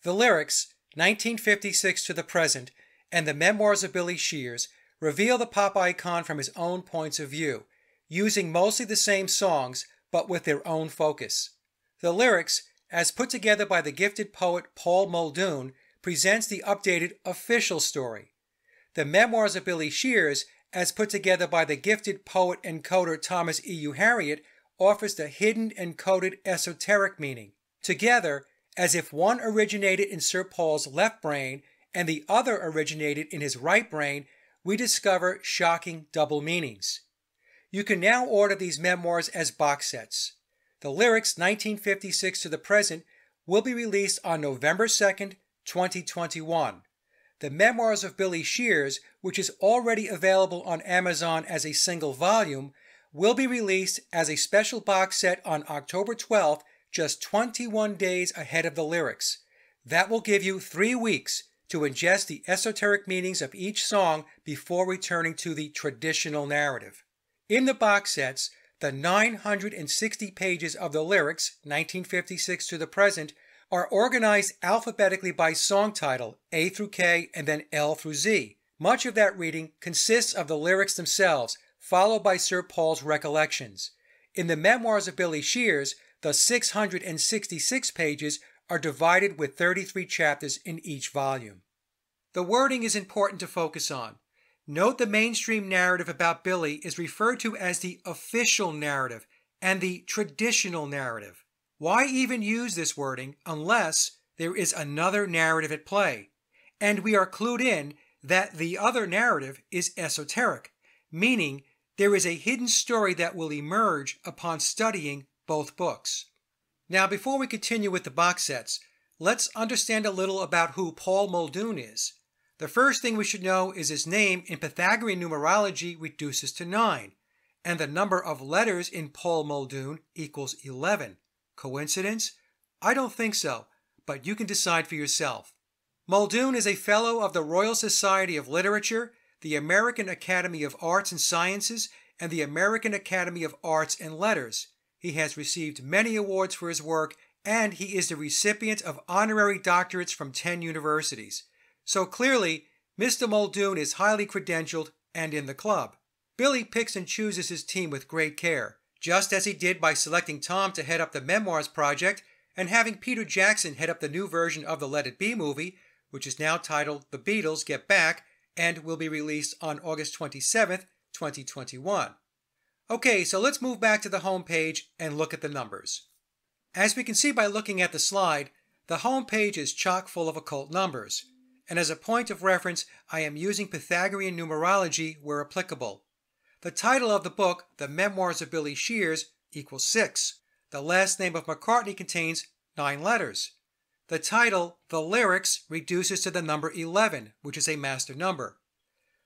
The lyrics, 1956 to the present, and the memoirs of Billy Shears reveal the pop icon from his own points of view, using mostly the same songs but with their own focus. The lyrics as put together by the gifted poet Paul Muldoon, presents the updated official story. The Memoirs of Billy Shears, as put together by the gifted poet and coder Thomas E. Uharriet, offers the hidden and coded esoteric meaning. Together, as if one originated in Sir Paul's left brain and the other originated in his right brain, we discover shocking double meanings. You can now order these memoirs as box sets. The lyrics 1956 to the present will be released on November 2nd, 2021. The Memoirs of Billy Shears, which is already available on Amazon as a single volume, will be released as a special box set on October 12th, just 21 days ahead of the lyrics. That will give you three weeks to ingest the esoteric meanings of each song before returning to the traditional narrative. In the box sets, the 960 pages of the lyrics, 1956 to the present, are organized alphabetically by song title, A through K, and then L through Z. Much of that reading consists of the lyrics themselves, followed by Sir Paul's recollections. In the Memoirs of Billy Shears, the 666 pages are divided with 33 chapters in each volume. The wording is important to focus on. Note the mainstream narrative about Billy is referred to as the official narrative and the traditional narrative. Why even use this wording unless there is another narrative at play? And we are clued in that the other narrative is esoteric, meaning there is a hidden story that will emerge upon studying both books. Now, before we continue with the box sets, let's understand a little about who Paul Muldoon is. The first thing we should know is his name in Pythagorean numerology reduces to 9, and the number of letters in Paul Muldoon equals 11. Coincidence? I don't think so, but you can decide for yourself. Muldoon is a Fellow of the Royal Society of Literature, the American Academy of Arts and Sciences, and the American Academy of Arts and Letters. He has received many awards for his work, and he is the recipient of honorary doctorates from 10 universities. So clearly, Mr. Muldoon is highly credentialed and in the club. Billy picks and chooses his team with great care, just as he did by selecting Tom to head up the Memoirs project and having Peter Jackson head up the new version of the Let It Be movie, which is now titled The Beatles Get Back and will be released on August 27th, 2021. Okay, so let's move back to the home page and look at the numbers. As we can see by looking at the slide, the home page is chock full of occult numbers and as a point of reference, I am using Pythagorean numerology where applicable. The title of the book, The Memoirs of Billy Shears, equals 6. The last name of McCartney contains 9 letters. The title, The Lyrics, reduces to the number 11, which is a master number.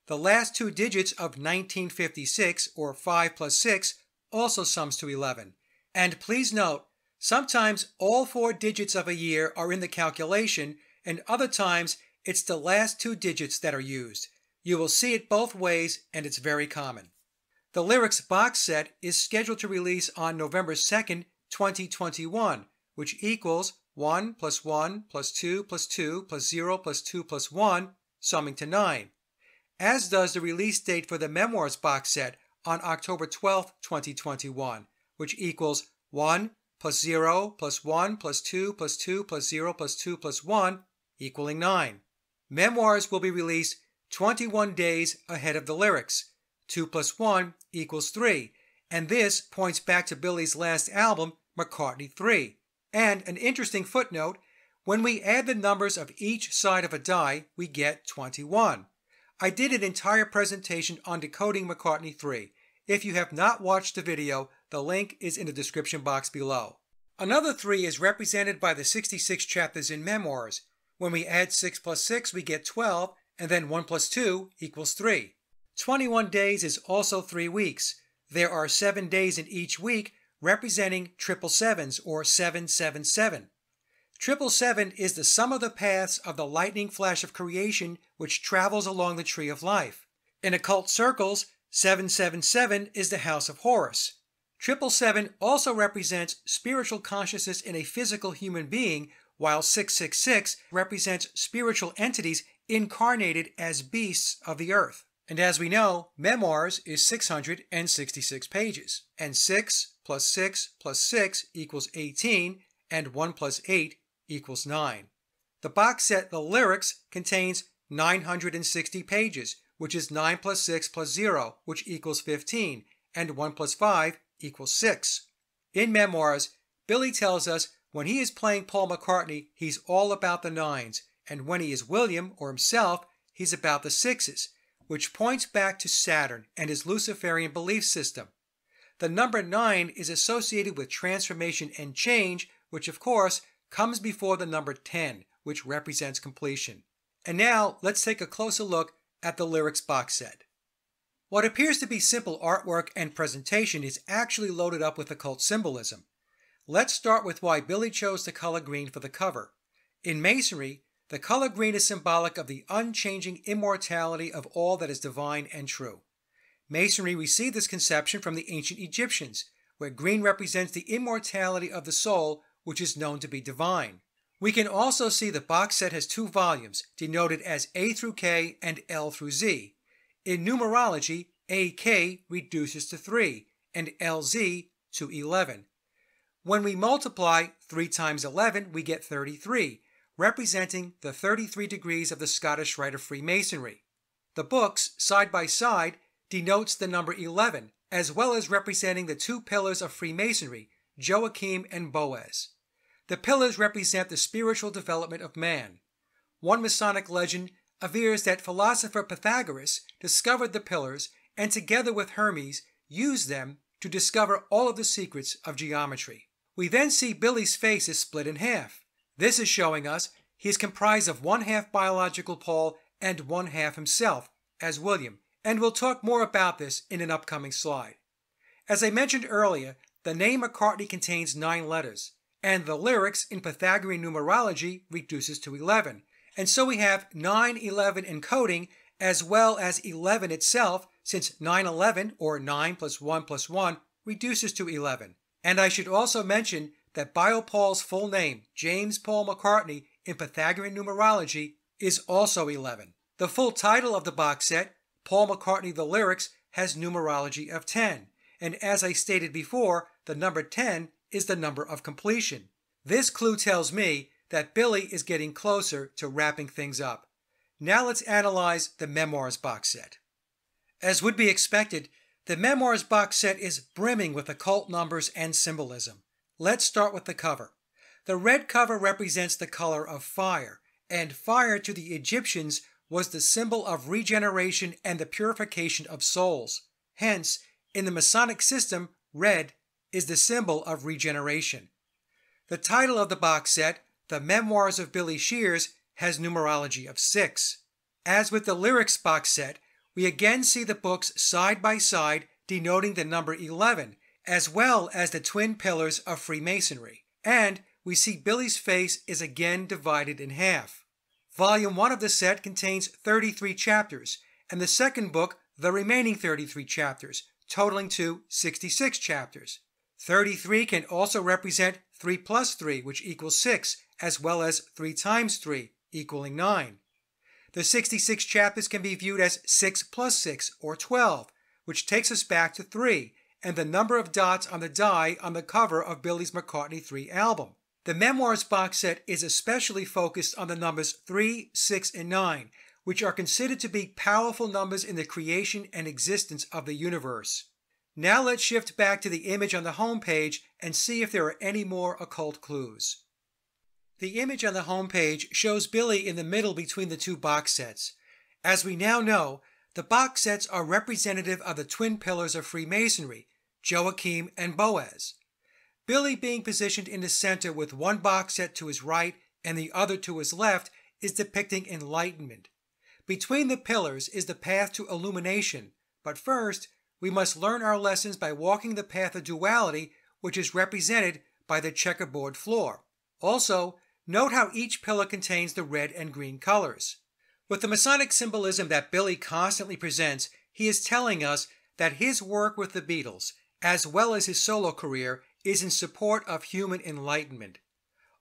The last two digits of 1956, or 5 plus 6, also sums to 11. And please note, Sometimes all four digits of a year are in the calculation, and other times it's the last two digits that are used. You will see it both ways, and it's very common. The Lyrics box set is scheduled to release on November 2nd, 2021, which equals 1 plus 1 plus 2 plus 2 plus 0 plus 2 plus 1, summing to 9, as does the release date for the Memoirs box set on October 12th, 2021, which equals 1 plus 0 plus 1 plus 2 plus 2 plus 0 plus 2 plus 1, equaling 9. Memoirs will be released 21 days ahead of the lyrics. 2 plus 1 equals 3, and this points back to Billy's last album, McCartney 3. And an interesting footnote when we add the numbers of each side of a die, we get 21. I did an entire presentation on decoding McCartney 3. If you have not watched the video, the link is in the description box below. Another 3 is represented by the 66 chapters in Memoirs. When we add 6 plus 6, we get 12, and then 1 plus 2 equals 3. 21 days is also 3 weeks. There are 7 days in each week, representing triple sevens or 777. Triple seven is the sum of the paths of the lightning flash of creation which travels along the tree of life. In occult circles, 777 is the house of Horus. Triple seven also represents spiritual consciousness in a physical human being, while 666 represents spiritual entities incarnated as beasts of the earth. And as we know, Memoirs is 666 pages, and 6 plus 6 plus 6 equals 18, and 1 plus 8 equals 9. The box set The Lyrics contains 960 pages, which is 9 plus 6 plus 0, which equals 15, and 1 plus 5 equals 6. In Memoirs, Billy tells us when he is playing Paul McCartney, he's all about the nines, and when he is William or himself, he's about the sixes, which points back to Saturn and his Luciferian belief system. The number 9 is associated with transformation and change, which of course comes before the number 10, which represents completion. And now let's take a closer look at the lyrics box set. What appears to be simple artwork and presentation is actually loaded up with occult symbolism. Let's start with why Billy chose the color green for the cover. In Masonry, the color green is symbolic of the unchanging immortality of all that is divine and true. Masonry received this conception from the ancient Egyptians, where green represents the immortality of the soul, which is known to be divine. We can also see the box set has two volumes, denoted as A through K and L through Z. In numerology, AK reduces to 3 and LZ to 11. When we multiply 3 times 11, we get 33, representing the 33 degrees of the Scottish Rite of Freemasonry. The books, side by side, denotes the number 11, as well as representing the two pillars of Freemasonry, Jachin and Boaz. The pillars represent the spiritual development of man. One Masonic legend avers that philosopher Pythagoras discovered the pillars and, together with Hermes, used them to discover all of the secrets of geometry. We then see Billy's face is split in half. This is showing us he is comprised of one half biological Paul and one half himself, as William, and we'll talk more about this in an upcoming slide. As I mentioned earlier, the name McCartney contains nine letters, and the lyrics in Pythagorean numerology reduces to 11. And so we have 9, 11 encoding as well as 11 itself, since 9, 11, or 9 plus 1 plus 1, reduces to 11. And I should also mention that BioPaul's full name, James Paul McCartney, in Pythagorean numerology, is also 11. The full title of the box set, Paul McCartney The Lyrics, has numerology of 10. And as I stated before, the number 10 is the number of completion. This clue tells me that Billy is getting closer to wrapping things up. Now let's analyze the Memoirs box set. As would be expected, the Memoirs box set is brimming with occult numbers and symbolism. Let's start with the cover. The red cover represents the color of fire, and fire to the Egyptians was the symbol of regeneration and the purification of souls. Hence, in the Masonic system, red is the symbol of regeneration. The title of the box set, The Memoirs of Billy Shears, has numerology of 6. As with the lyrics box set, we again see the books side by side denoting the number 11, as well as the twin pillars of Freemasonry. and we see Billy's face is again divided in half. Volume 1 of the set contains 33 chapters, and the second book the remaining 33 chapters, totaling to 66 chapters. 33 can also represent 3 plus 3, which equals 6, as well as 3 times 3, equaling 9. The 66 chapters can be viewed as 6 plus 6, or 12, which takes us back to 3, and the number of dots on the die on the cover of Billy's McCartney 3 album. The Memoirs box set is especially focused on the numbers 3, 6, and 9, which are considered to be powerful numbers in the creation and existence of the universe. Now let's shift back to the image on the home page and see if there are any more occult clues. The image on the home page shows Billy in the middle between the two box sets. As we now know, the box sets are representative of the twin pillars of Freemasonry, Jachin and Boaz. Billy being positioned in the center with one box set to his right and the other to his left is depicting enlightenment. Between the pillars is the path to illumination, but first, we must learn our lessons by walking the path of duality, which is represented by the checkerboard floor. Also, note how each pillar contains the red and green colors. With the Masonic symbolism that Billy constantly presents, he is telling us that his work with the Beatles, as well as his solo career, is in support of human enlightenment.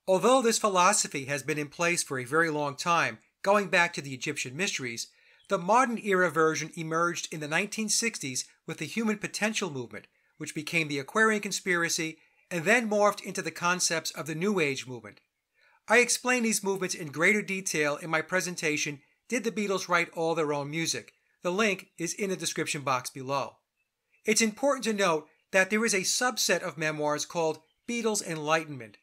Although this philosophy has been in place for a very long time, going back to the Egyptian mysteries, the modern era version emerged in the 1960s with the Human Potential Movement, which became the Aquarian Conspiracy and then morphed into the concepts of the New Age movement. I explain these movements in greater detail in my presentation, Did the Beatles Write All Their Own Music? The link is in the description box below. It's important to note that there is a subset of memoirs called Beatles Enlightenment.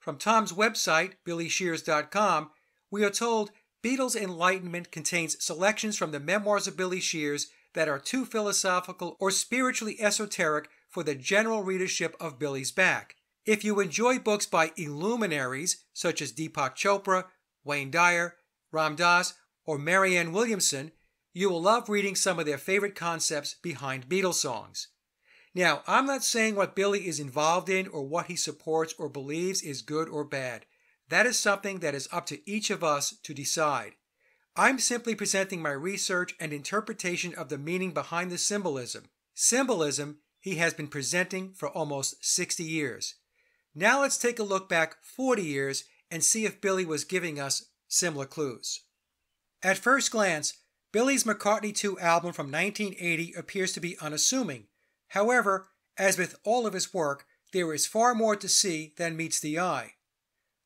From Tom's website, billyshears.com, we are told Beatles Enlightenment contains selections from the memoirs of Billy Shears that are too philosophical or spiritually esoteric for the general readership of Billy's back. If you enjoy books by illuminaries such as Deepak Chopra, Wayne Dyer, Ram Dass, or Marianne Williamson, you will love reading some of their favorite concepts behind Beatles songs. Now, I'm not saying what Billy is involved in or what he supports or believes is good or bad. That is something that is up to each of us to decide. I'm simply presenting my research and interpretation of the meaning behind the symbolism. Symbolism he has been presenting for almost 60 years. Now let's take a look back 40 years and see if Billy was giving us similar clues. At first glance, Billy's McCartney 2 album from 1980 appears to be unassuming. However, as with all of his work, there is far more to see than meets the eye.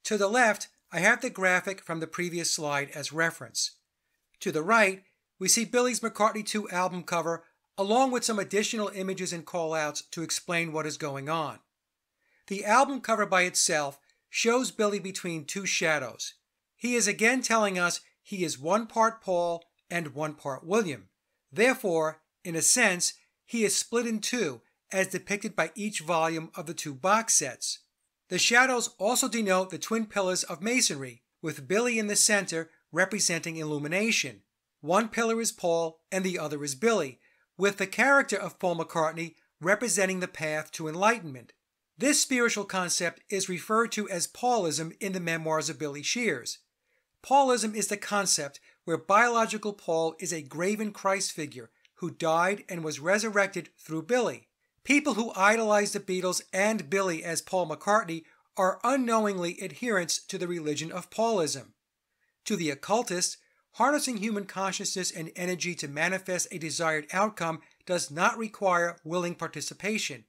To the left, I have the graphic from the previous slide as reference. To the right, we see Billy's McCartney 2 album cover along with some additional images and callouts to explain what is going on. The album cover by itself shows Billy between two shadows. He is again telling us he is one part Paul and one part William. Therefore, in a sense, he is split in two, as depicted by each volume of the two box sets. The shadows also denote the twin pillars of masonry, with Billy in the center representing illumination. One pillar is Paul and the other is Billy, with the character of Paul McCartney representing the path to enlightenment. This spiritual concept is referred to as Paulism in the memoirs of Billy Shears. Paulism is the concept where biological Paul is a graven Christ figure who died and was resurrected through Billy. People who idolize the Beatles and Billy as Paul McCartney are unknowingly adherents to the religion of Paulism. To the occultist, harnessing human consciousness and energy to manifest a desired outcome does not require willing participation.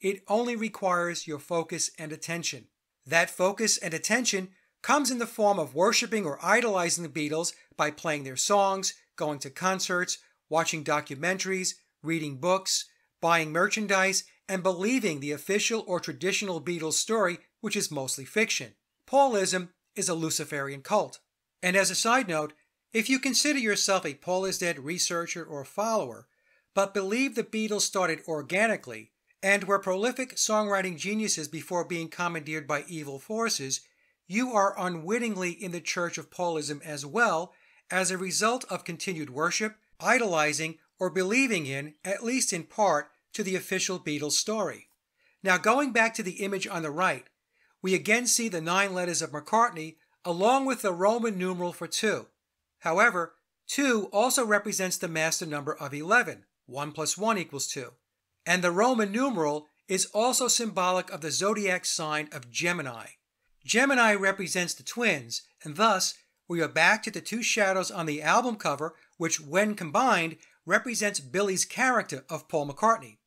It only requires your focus and attention. That focus and attention comes in the form of worshiping or idolizing the Beatles by playing their songs, going to concerts, watching documentaries, reading books, buying merchandise, and believing the official or traditional Beatles story, which is mostly fiction. Paulism is a Luciferian cult. And as a side note, if you consider yourself a Paul is Dead researcher or follower, but believe the Beatles started organically and were prolific songwriting geniuses before being commandeered by evil forces, you are unwittingly in the Church of Paulism as well as a result of continued worship, idolizing, or believing in, at least in part, to the official Beatles story. Now, going back to the image on the right, we again see the nine letters of McCartney along with the Roman numeral for 2. However, 2 also represents the master number of 11. 1 plus 1 equals 2. And the Roman numeral is also symbolic of the zodiac sign of Gemini. Gemini represents the twins, and thus we are back to the two shadows on the album cover, which, when combined, represents Billy's character of Paul McCartney.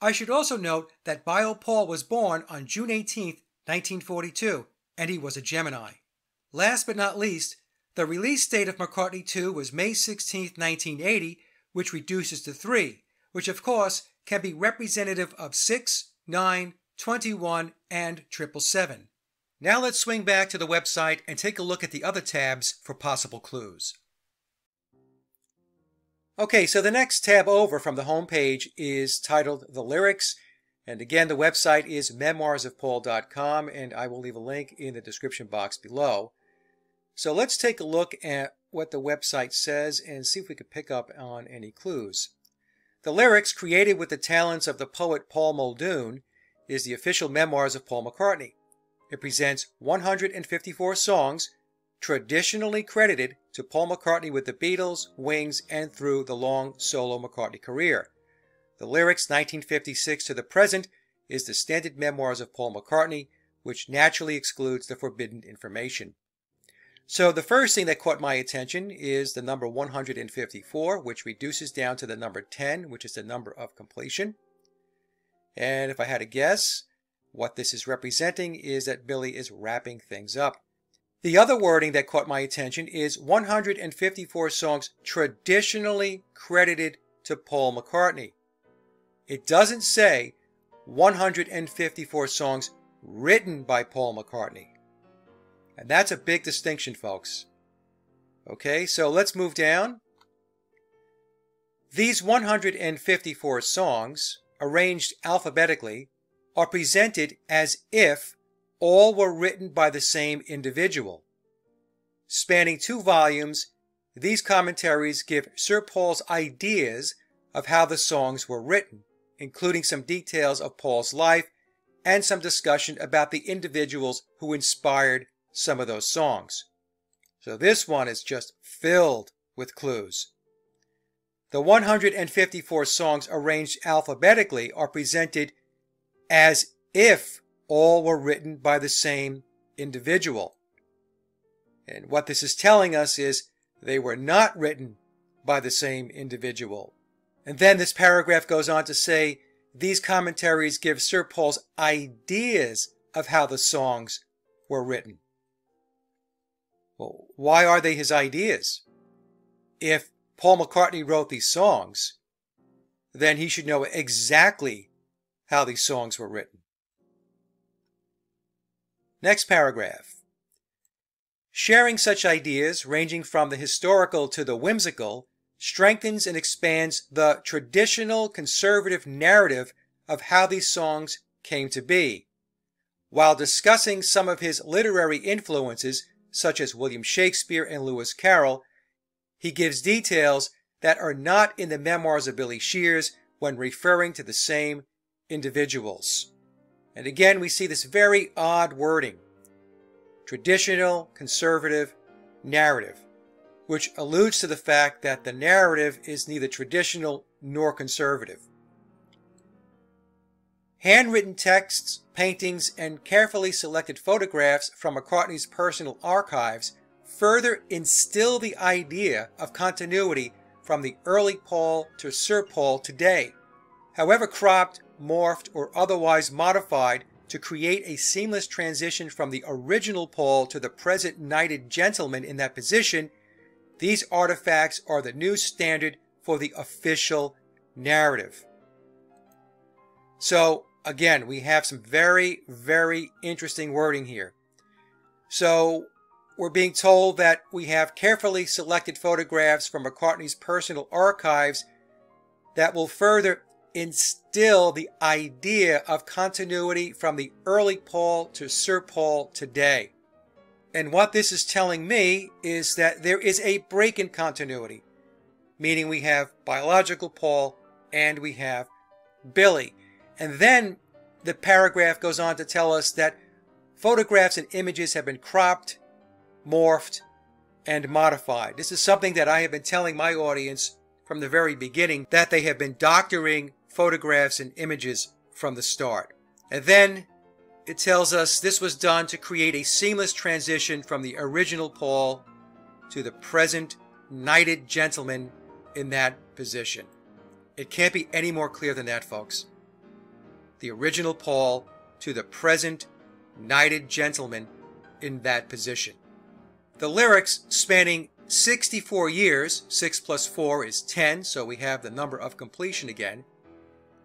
I should also note that Bio Paul was born on June 18, 1942, and he was a Gemini. Last but not least, the release date of McCartney 2 was May 16, 1980, which reduces to 3, which of course can be representative of 6, 9, 21, and 777. Now let's swing back to the website and take a look at the other tabs for possible clues. Okay, so the next tab over from the home page is titled The Lyrics. And again, the website is memoirsofpaul.com, and I will leave a link in the description box below. So let's take a look at what the website says and see if we can pick up on any clues. The lyrics, created with the talents of the poet Paul Muldoon, is the official memoirs of Paul McCartney. It presents 154 songs traditionally credited to Paul McCartney with the Beatles, Wings, and through the long solo McCartney career. The lyrics 1956 to the present is the standard memoirs of Paul McCartney, which naturally excludes the forbidden information. So the first thing that caught my attention is the number 154, which reduces down to the number 10, which is the number of completion. And if I had to guess, what this is representing is that Billy is wrapping things up. The other wording that caught my attention is 154 songs traditionally credited to Paul McCartney. It doesn't say 154 songs written by Paul McCartney. And that's a big distinction, folks. Okay, so let's move down. These 154 songs, arranged alphabetically, are presented as if all were written by the same individual. Spanning two volumes, these commentaries give Sir Paul's ideas of how the songs were written, including some details of Paul's life and some discussion about the individuals who inspired some of those songs. So this one is just filled with clues. The 154 songs arranged alphabetically are presented as if all were written by the same individual. And what this is telling us is they were not written by the same individual. And then this paragraph goes on to say these commentaries give Sir Paul's ideas of how the songs were written. Well, why are they his ideas? If Paul McCartney wrote these songs, then he should know exactly how these songs were written. Next paragraph. Sharing such ideas, ranging from the historical to the whimsical, strengthens and expands the traditional conservative narrative of how these songs came to be. While discussing some of his literary influences, such as William Shakespeare and Lewis Carroll, he gives details that are not in the memoirs of Billy Shears when referring to the same individuals. And again, we see this very odd wording traditional, conservative, narrative, which alludes to the fact that the narrative is neither traditional nor conservative. Handwritten texts, paintings, and carefully selected photographs from McCartney's personal archives further instill the idea of continuity from the early Paul to Sir Paul today. However cropped, morphed, or otherwise modified to create a seamless transition from the original Paul to the present knighted gentleman in that position, these artifacts are the new standard for the official narrative. So, again, we have some very, very interesting wording here. So, we're being told that we have carefully selected photographs from McCartney's personal archives that will further instill the idea of continuity from the early Paul to Sir Paul today. And what this is telling me is that there is a break in continuity, meaning we have biological Paul and we have Billy. And then the paragraph goes on to tell us that photographs and images have been cropped, morphed, and modified. This is something that I have been telling my audience from the very beginning that they have been doctoring photographs and images from the start. And then it tells us this was done to create a seamless transition from the original Paul to the present knighted gentleman in that position. It can't be any more clear than that, folks. The original Paul to the present knighted gentleman in that position. The lyrics spanning 64 years, 6 plus 4 is 10, so we have the number of completion again,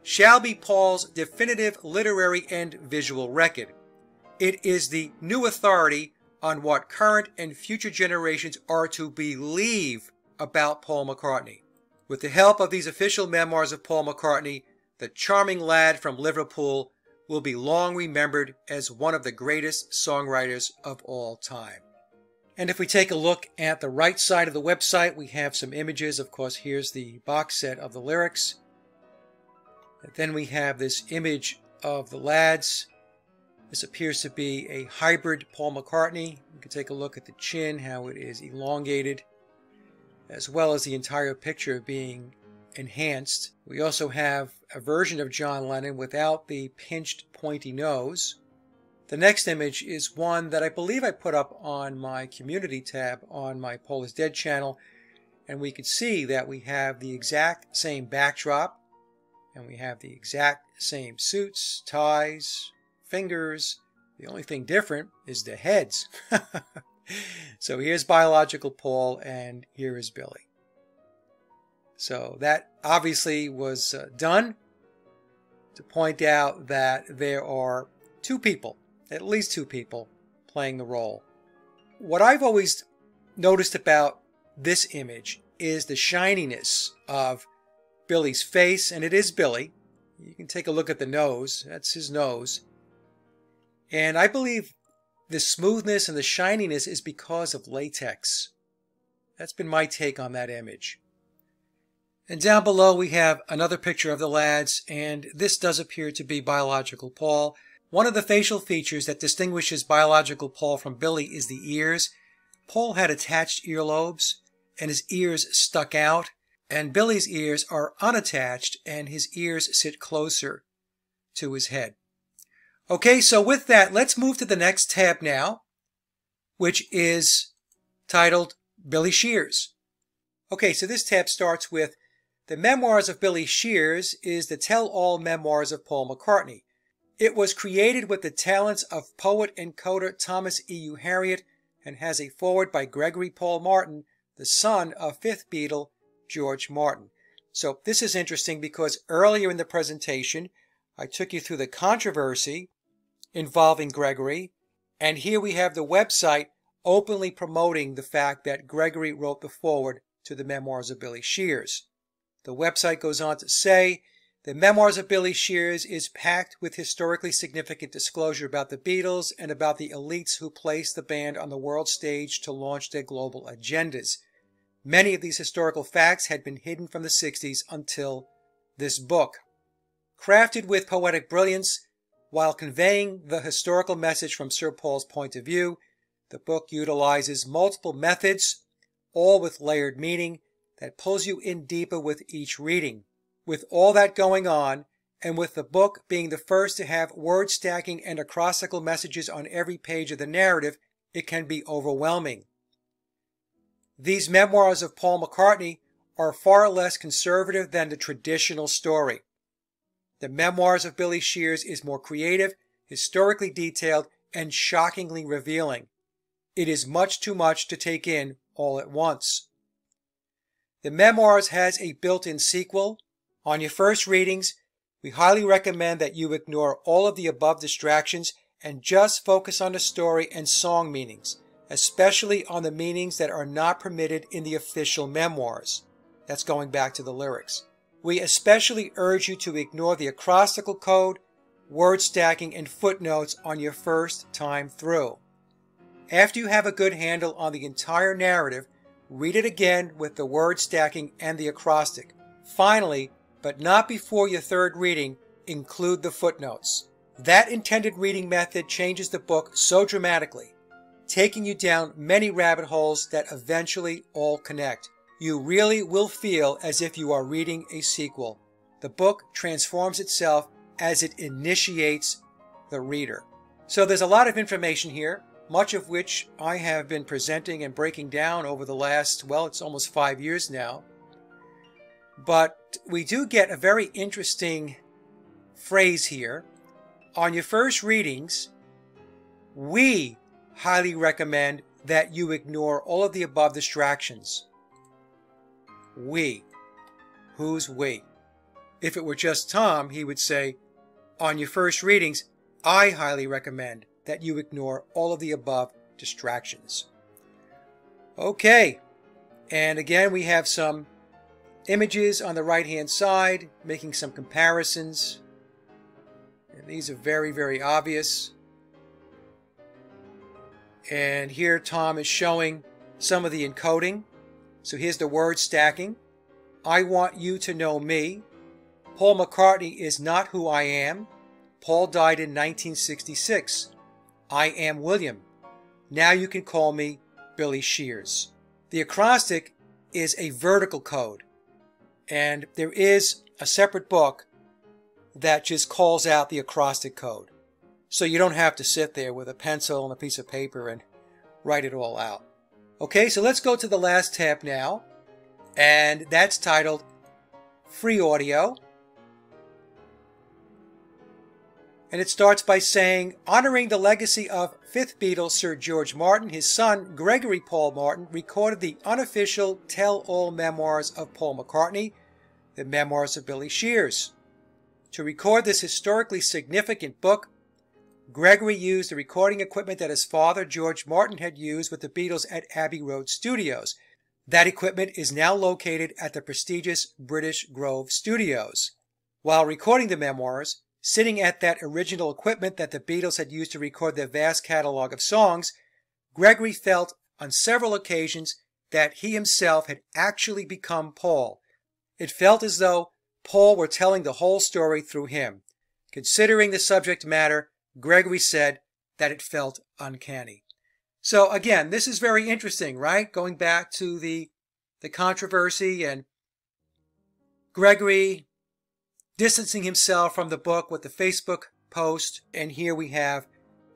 shall be Paul's definitive literary and visual record. It is the new authority on what current and future generations are to believe about Paul McCartney. With the help of these official memoirs of Paul McCartney, the charming lad from Liverpool will be long remembered as one of the greatest songwriters of all time. And if we take a look at the right side of the website, we have some images. Of course, here's the box set of the lyrics. And then we have this image of the lads. This appears to be a hybrid Paul McCartney. You can take a look at the chin, how it is elongated, as well as the entire picture being enhanced. We also have a version of John Lennon without the pinched pointy nose. The next image is one that I believe I put up on my community tab on my Paul is Dead channel. And we can see that we have the exact same backdrop and we have the exact same suits, ties, fingers. The only thing different is the heads. so here's biological Paul and here is Billy. So that obviously was uh, done to point out that there are two people, at least two people, playing the role. What I've always noticed about this image is the shininess of Billy's face, and it is Billy. You can take a look at the nose. That's his nose. And I believe the smoothness and the shininess is because of latex. That's been my take on that image. And down below we have another picture of the lads, and this does appear to be biological Paul. One of the facial features that distinguishes biological Paul from Billy is the ears. Paul had attached earlobes, and his ears stuck out, and Billy's ears are unattached, and his ears sit closer to his head. Okay, so with that, let's move to the next tab now, which is titled Billy Shears. Okay, so this tab starts with the Memoirs of Billy Shears is the tell-all memoirs of Paul McCartney. It was created with the talents of poet and coder Thomas E. Uharriet and has a foreword by Gregory Paul Martin, the son of fifth Beatle George Martin. So this is interesting because earlier in the presentation, I took you through the controversy involving Gregory, and here we have the website openly promoting the fact that Gregory wrote the foreword to the memoirs of Billy Shears. The website goes on to say, the Memoirs of Billy Shears is packed with historically significant disclosure about the Beatles and about the elites who placed the band on the world stage to launch their global agendas. Many of these historical facts had been hidden from the 60s until this book. Crafted with poetic brilliance, while conveying the historical message from Sir Paul's point of view, the book utilizes multiple methods, all with layered meaning, that pulls you in deeper with each reading. With all that going on, and with the book being the first to have word stacking and acrostical messages on every page of the narrative, it can be overwhelming. These memoirs of Paul McCartney are far less conservative than the traditional story. The memoirs of Billy Shears is more creative, historically detailed, and shockingly revealing. It is much too much to take in all at once. The Memoirs has a built-in sequel. On your first readings, we highly recommend that you ignore all of the above distractions and just focus on the story and song meanings, especially on the meanings that are not permitted in the official memoirs. That's going back to the lyrics. We especially urge you to ignore the acrostical code, word stacking, and footnotes on your first time through. After you have a good handle on the entire narrative, Read it again with the word stacking and the acrostic. Finally, but not before your third reading, include the footnotes. That intended reading method changes the book so dramatically, taking you down many rabbit holes that eventually all connect. You really will feel as if you are reading a sequel. The book transforms itself as it initiates the reader. So there's a lot of information here, much of which I have been presenting and breaking down over the last, well, it's almost five years now. But we do get a very interesting phrase here. On your first readings, we highly recommend that you ignore all of the above distractions. We. Who's we? If it were just Tom, he would say, on your first readings, I highly recommend that you ignore all of the above distractions. Okay, and again, we have some images on the right hand side, making some comparisons. And these are very, very obvious. And here Tom is showing some of the encoding. So here's the word stacking. I want you to know me. Paul McCartney is not who I am. Paul died in 1966. I am William. Now you can call me Billy Shears. The acrostic is a vertical code. And there is a separate book that just calls out the acrostic code. So you don't have to sit there with a pencil and a piece of paper and write it all out. Okay, so let's go to the last tab now. And that's titled Free Audio. And it starts by saying, honoring the legacy of fifth Beatle Sir George Martin, his son Gregory Paul Martin recorded the unofficial tell-all memoirs of Paul McCartney, the memoirs of Billy Shears. To record this historically significant book, Gregory used the recording equipment that his father George Martin had used with the Beatles at Abbey Road Studios. That equipment is now located at the prestigious British Grove Studios. While recording the memoirs, Sitting at that original equipment that the Beatles had used to record their vast catalog of songs, Gregory felt on several occasions that he himself had actually become Paul. It felt as though Paul were telling the whole story through him. Considering the subject matter, Gregory said that it felt uncanny. So again, this is very interesting, right? Going back to the the controversy and Gregory distancing himself from the book with the Facebook post. And here we have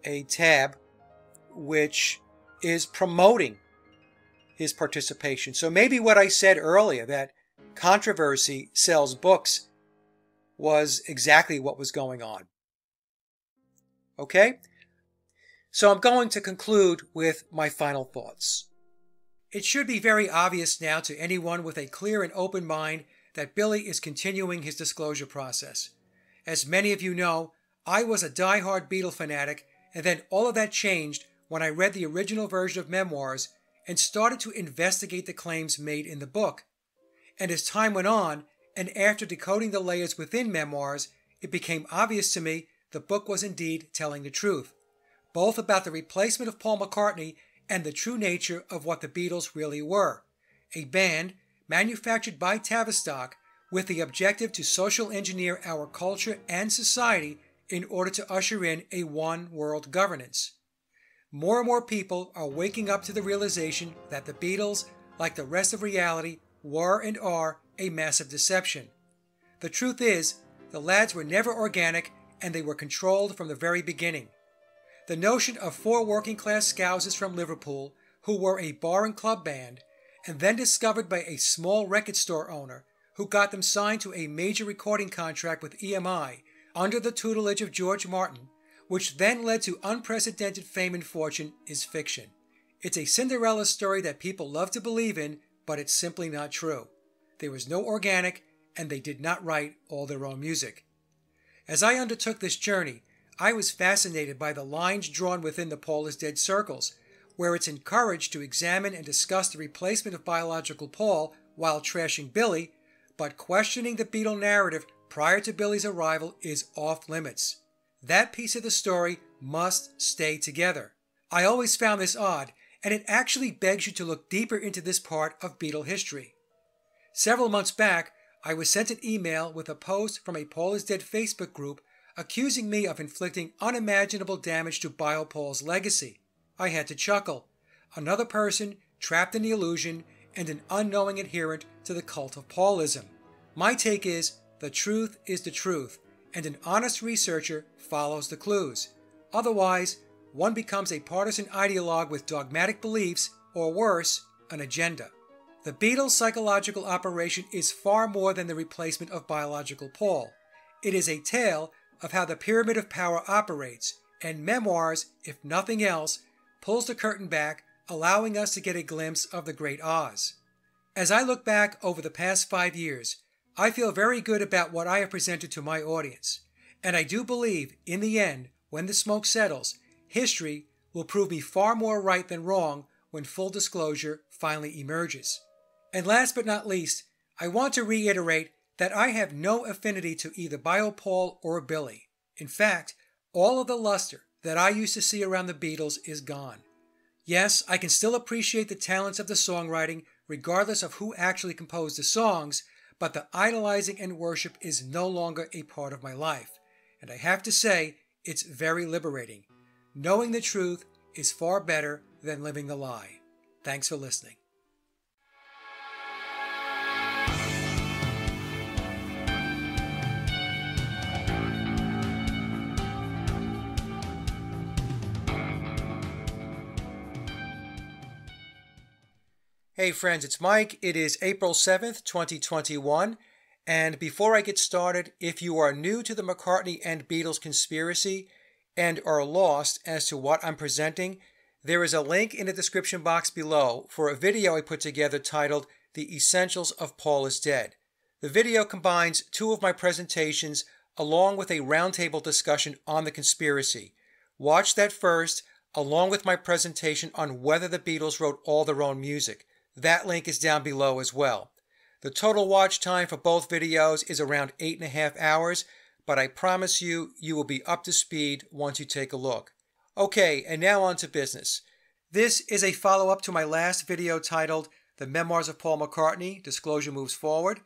a tab which is promoting his participation. So maybe what I said earlier that controversy sells books was exactly what was going on. Okay? So I'm going to conclude with my final thoughts. It should be very obvious now to anyone with a clear and open mind that Billy is continuing his disclosure process. As many of you know, I was a die-hard Beatle fanatic, and then all of that changed when I read the original version of Memoirs and started to investigate the claims made in the book. And as time went on, and after decoding the layers within Memoirs, it became obvious to me the book was indeed telling the truth, both about the replacement of Paul McCartney and the true nature of what the Beatles really were a band manufactured by Tavistock with the objective to social engineer our culture and society in order to usher in a one world governance. More and more people are waking up to the realization that the Beatles, like the rest of reality, were and are a massive deception. The truth is, the lads were never organic and they were controlled from the very beginning. The notion of four working class scousers from Liverpool who were a bar and club band and then discovered by a small record store owner who got them signed to a major recording contract with EMI under the tutelage of George Martin, which then led to unprecedented fame and fortune, is fiction. It's a Cinderella story that people love to believe in, but it's simply not true. There was no organic, and they did not write all their own music. As I undertook this journey, I was fascinated by the lines drawn within the Paul is Dead circles where it's encouraged to examine and discuss the replacement of biological Paul while trashing Billy, but questioning the Beatle narrative prior to Billy's arrival is off limits. That piece of the story must stay together. I always found this odd, and it actually begs you to look deeper into this part of Beatle history. Several months back, I was sent an email with a post from a Paul is Dead Facebook group accusing me of inflicting unimaginable damage to BioPaul's legacy. I had to chuckle. Another person trapped in the illusion and an unknowing adherent to the cult of Paulism. My take is the truth is the truth, and an honest researcher follows the clues. Otherwise, one becomes a partisan ideologue with dogmatic beliefs, or worse, an agenda. The Beatles' psychological operation is far more than the replacement of biological Paul. It is a tale of how the pyramid of power operates, and Memoirs, if nothing else, pulls the curtain back, allowing us to get a glimpse of the great Oz. As I look back over the past five years, I feel very good about what I have presented to my audience, and I do believe, in the end, when the smoke settles, history will prove me far more right than wrong when full disclosure finally emerges. And last but not least, I want to reiterate that I have no affinity to either BioPaul or Billy. In fact, all of the luster that I used to see around the Beatles is gone. Yes, I can still appreciate the talents of the songwriting regardless of who actually composed the songs, but the idolizing and worship is no longer a part of my life. And I have to say, it's very liberating. Knowing the truth is far better than living the lie. Thanks for listening. Hey friends, it's Mike. It is April 7th, 2021. And before I get started, if you are new to the McCartney and Beatles conspiracy and are lost as to what I'm presenting, there is a link in the description box below for a video I put together titled The Essentials of Paul is Dead. The video combines two of my presentations along with a roundtable discussion on the conspiracy. Watch that first, along with my presentation on whether the Beatles wrote all their own music. That link is down below as well. The total watch time for both videos is around 8.5 hours, but I promise you, you will be up to speed once you take a look. Okay, and now on to business. This is a follow up to my last video titled The Memoirs of Paul McCartney Disclosure Moves Forward.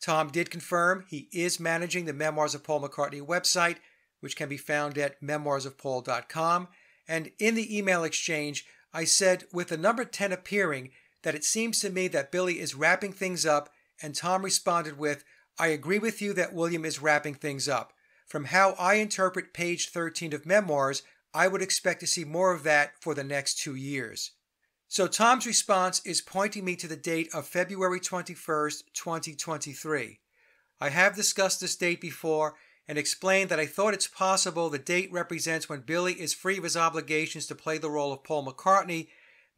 Tom did confirm he is managing the Memoirs of Paul McCartney website, which can be found at memoirsofpaul.com. And in the email exchange, I said, with the number 10 appearing, that it seems to me that Billy is wrapping things up, and Tom responded with, I agree with you that William is wrapping things up. From how I interpret page 13 of Memoirs, I would expect to see more of that for the next two years. So Tom's response is pointing me to the date of February 21st, 2023. I have discussed this date before and explained that I thought it's possible the date represents when Billy is free of his obligations to play the role of Paul McCartney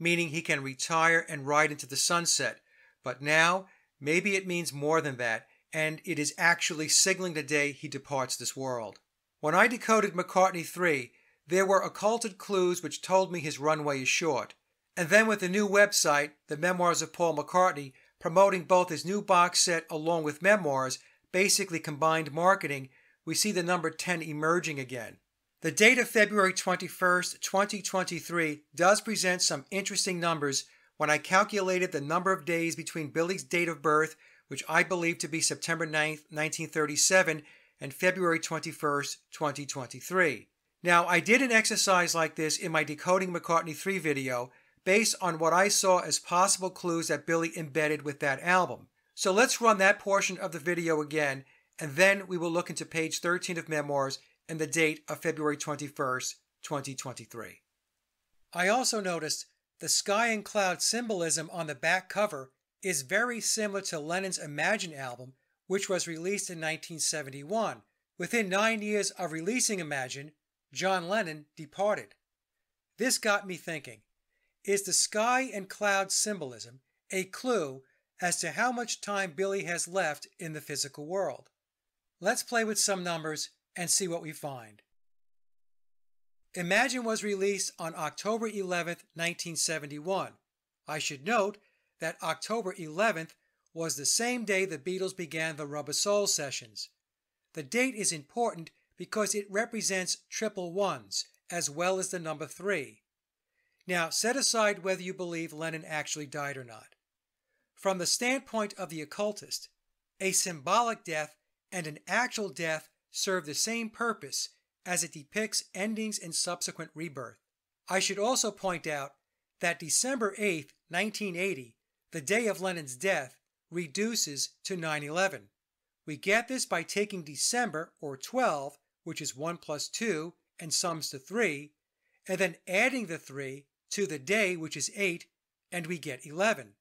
meaning he can retire and ride into the sunset. But now, maybe it means more than that, and it is actually signaling the day he departs this world. When I decoded McCartney 3, there were occulted clues which told me his runway is short. And then with the new website, The Memoirs of Paul McCartney, promoting both his new box set along with memoirs, basically combined marketing, we see the number 10 emerging again. The date of February 21st, 2023 does present some interesting numbers when I calculated the number of days between Billy's date of birth, which I believe to be September 9th, 1937, and February 21st, 2023. Now, I did an exercise like this in my Decoding McCartney 3 video based on what I saw as possible clues that Billy embedded with that album. So let's run that portion of the video again, and then we will look into page 13 of Memoirs and the date of February 21st, 2023. I also noticed the sky and cloud symbolism on the back cover is very similar to Lennon's Imagine album, which was released in 1971. Within nine years of releasing Imagine, John Lennon departed. This got me thinking is the sky and cloud symbolism a clue as to how much time Billy has left in the physical world? Let's play with some numbers and see what we find. Imagine was released on October 11, 1971. I should note that October 11th was the same day the Beatles began the Rubber Soul sessions. The date is important because it represents triple ones as well as the number three. Now, set aside whether you believe Lennon actually died or not. From the standpoint of the occultist, a symbolic death and an actual death serve the same purpose as it depicts endings and subsequent rebirth. I should also point out that December 8, 1980, the day of Lennon's death, reduces to 9 11. We get this by taking December, or 12, which is 1 plus 2, and sums to 3, and then adding the 3 to the day, which is 8, and we get 11.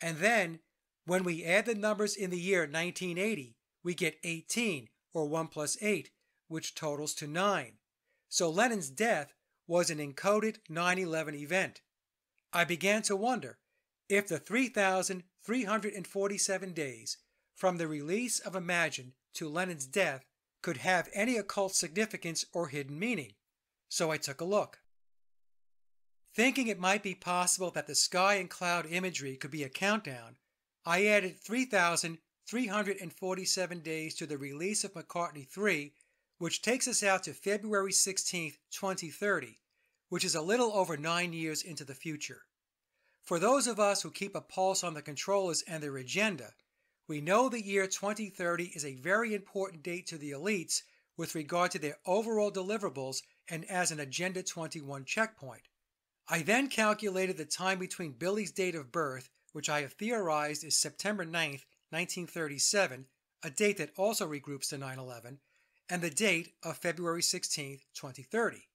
And then, when we add the numbers in the year 1980, we get 18, or 1 plus 8, which totals to 9. So Lennon's death was an encoded 9 11 event. I began to wonder if the 3,347 days from the release of Imagine to Lennon's death could have any occult significance or hidden meaning. So I took a look. Thinking it might be possible that the sky and cloud imagery could be a countdown, I added 3,347 days to the release of McCartney 3, which takes us out to February 16, 2030, which is a little over nine years into the future. For those of us who keep a pulse on the controllers and their agenda, we know the year 2030 is a very important date to the elites with regard to their overall deliverables and as an Agenda 21 checkpoint. I then calculated the time between Billy's date of birth, which I have theorized is September 9, 1937, a date that also regroups to 9 11, and the date of February 16, 2030.